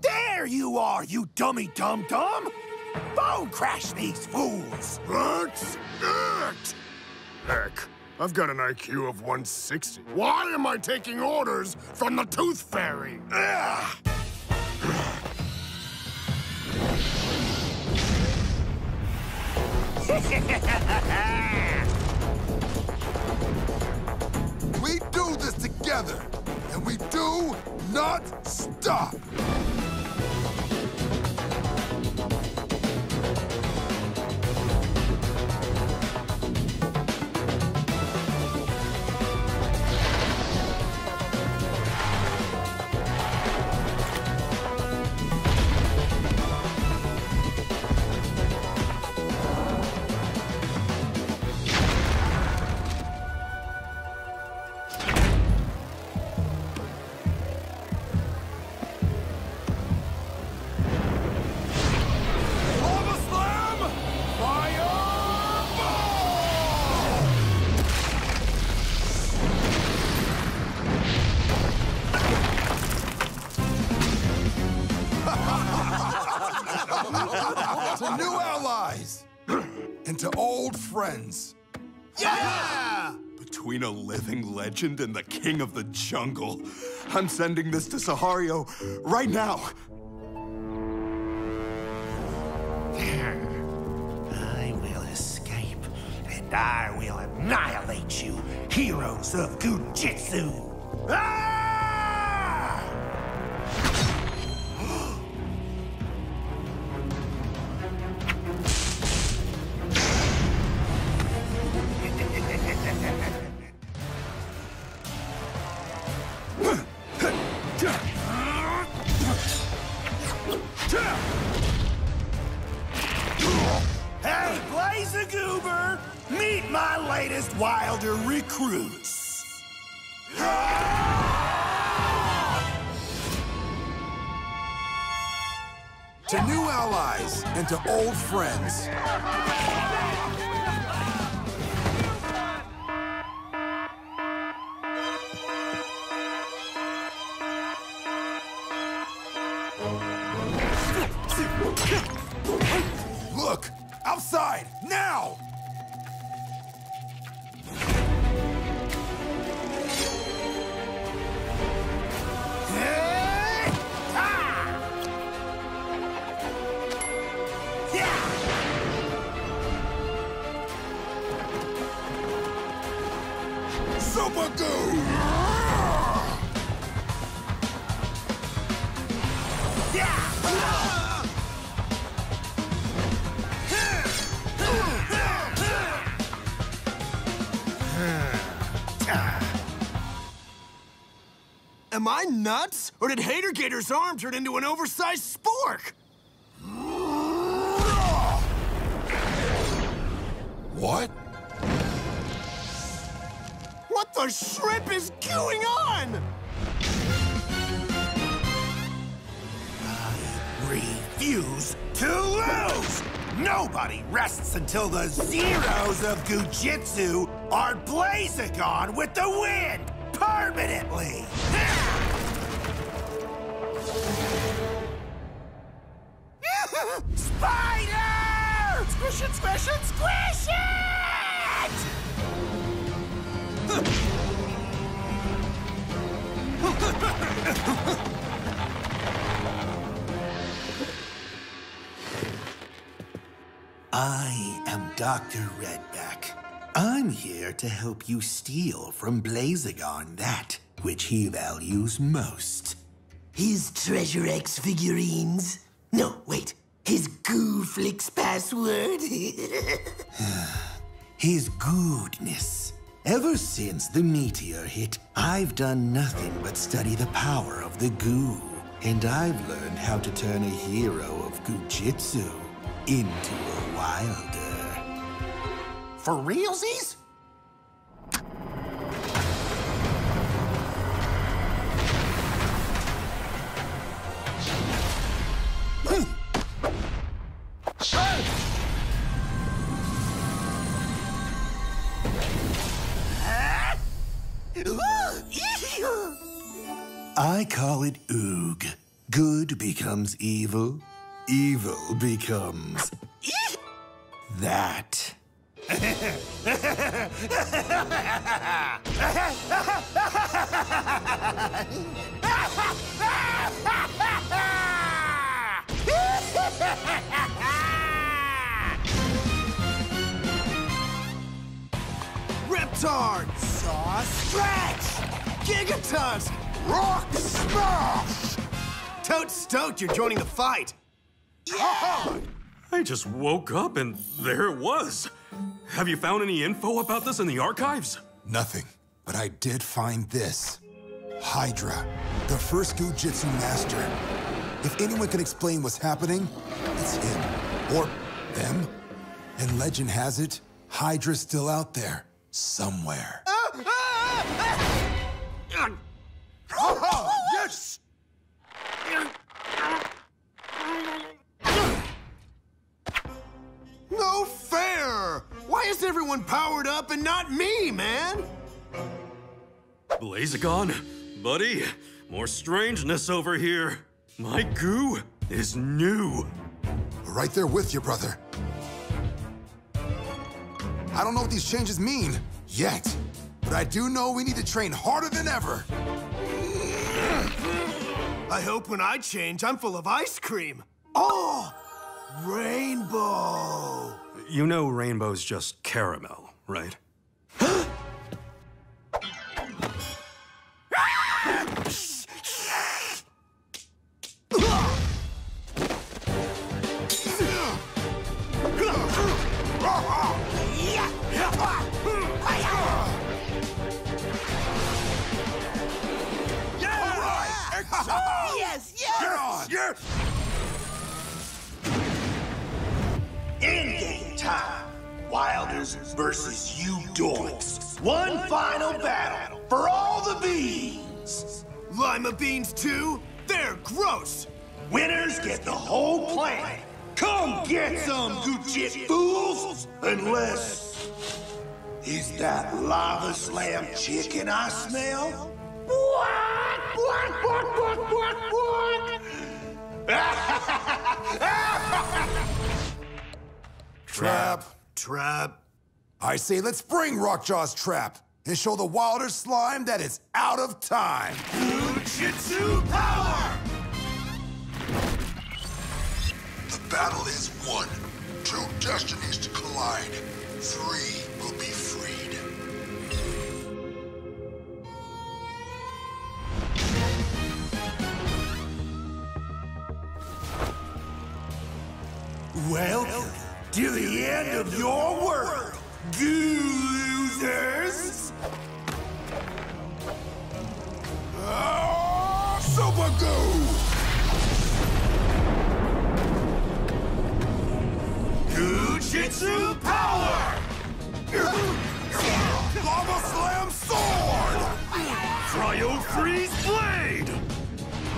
There you are, you dummy dum dum! Bone crash these fools! That's it! Heck, I've got an IQ of 160. Why am I taking orders from the Tooth Fairy? Ugh! We do this together, and we do not stop! A living legend and the king of the jungle, I'm sending this to Sahario right now. I will escape, and I will annihilate you, heroes of Goo Jit Zu! Ah! Hey, Blaze Goober! Meet my latest Wilder recruits! To new allies and to old friends. Hater arm turned into an oversized spork? What? What the shrimp is going on? I Refuse to lose! Nobody rests until the zeros of Goo Jit Zu are blazing on with the wind permanently! Squish it, squish it! I am Dr. Redback. I'm here to help you steal from Blazagon that which he values most. His Treasure X figurines? No, wait. His Gooflix password? His goodness. Ever since the meteor hit, I've done nothing but study the power of the goo. And I've learned how to turn a hero of Goo Jit Zu into a wilder. For realsies? I call it Oog. Good becomes evil, evil becomes that. Riptard! Saw Stretch! Gigatusk! Rock Smash! Totes stoked you're joining the fight! Yeah! I just woke up and there it was. Have you found any info about this in the archives? Nothing, but I did find this. Hydra, the first Goo Jit Zu master. If anyone can explain what's happening, it's him. Or them. And legend has it, Hydra's still out there. Somewhere. Oh, yes! No fair! Why is everyone powered up and not me, man? Blazagon, buddy, more strangeness over here. My goo is new. Right there with you, brother. I don't know what these changes mean yet, but I do know we need to train harder than ever. I hope when I change, I'm full of ice cream. Oh! Rainbow! You know rainbow's just caramel, right? In-game time. Wilders versus you doinks. One final battle for all the beans. Lima beans too? They're gross! Winners get the whole plan. Come get some, Gujit fools! Unless... Is that lava slam chicken I smell? What? What? What? What? What? What? Trap. Trap. I say let's bring Rockjaw's trap and show the Wilder slime that it's out of time. Jitsu power! The battle is won. Two destinies to collide. Three will be freed. Welcome to the end of your world, losers! Oh, ah, Super Goo! Gujitsu power! Lava Slam Sword! Cryo Freeze Blade!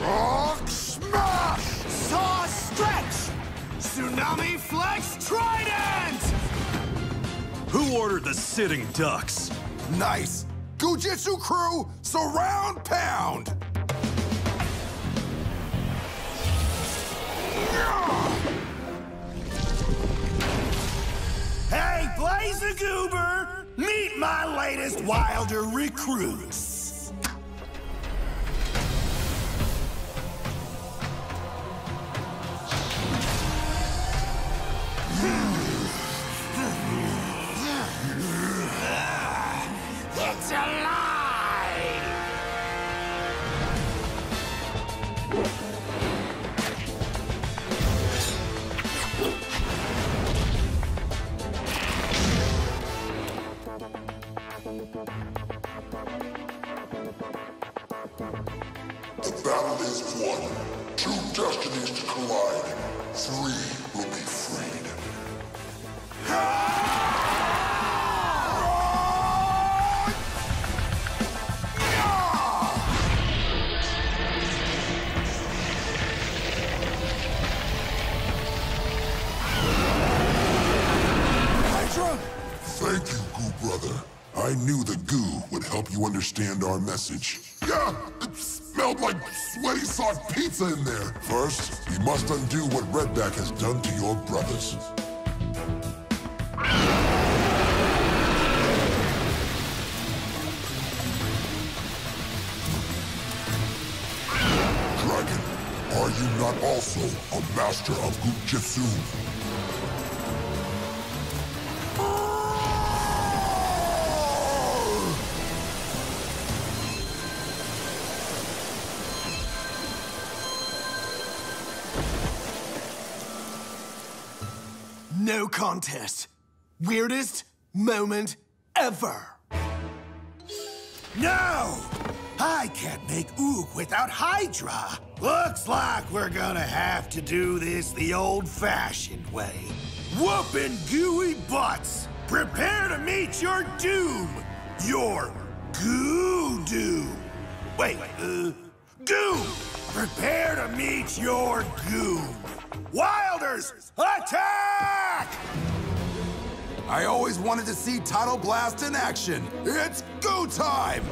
Rock Smash! Saw Stretch! Tsunami Flex Trident! Who ordered the sitting ducks? Nice! Goo Jit Zu crew, surround pound! Hey, Blaze Goober! Meet my latest Wilder recruits! Destinies to collide. Three will be freed. Hydra? Thank you, Goo Brother. I knew the goo would help you understand our message. Yeah, smelled like sweaty sock pizza in there. First, we must undo what Redback has done to your brothers. Dragon, are you not also a master of Goo Jit Zu? No contest. Weirdest moment ever. No! I can't make Ook without Hydra. Looks like we're gonna have to do this the old-fashioned way. Whooping gooey butts. Prepare to meet your doom. Your goo doom. Wait, uh, goo. Prepare to meet your goom. Wilders, attack! I always wanted to see Tidal Blast in action. It's go time!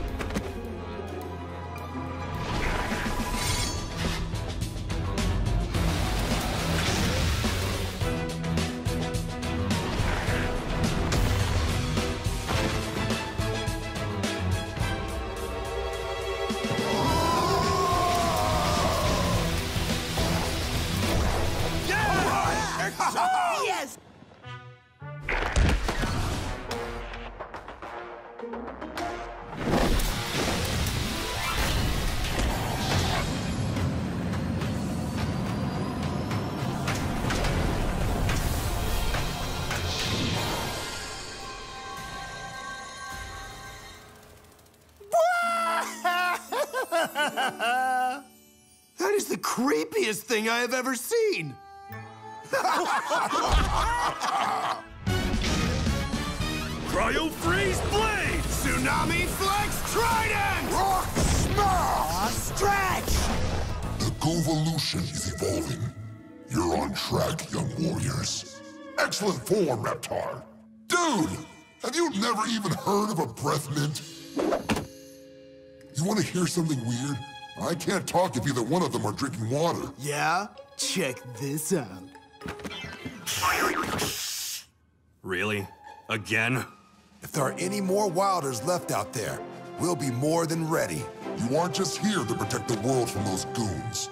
Thing I have ever seen. Cryo Freeze Blade! Tsunami Flex Trident! Rock smash! Stretch! The Goovolution is evolving. You're on track, young warriors. Excellent form, Reptar. Dude, have you never even heard of a breath mint? You want to hear something weird? I can't talk if either one of them are drinking water. Yeah? Check this out. Really? Again? If there are any more Wilders left out there, we'll be more than ready. You aren't just here to protect the world from those goons.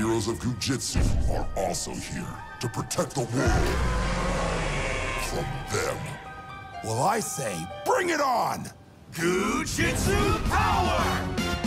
Heroes of Goo Jit Zu are also here to protect the world from them. Well, I say, bring it on! Goo Jit Zu power!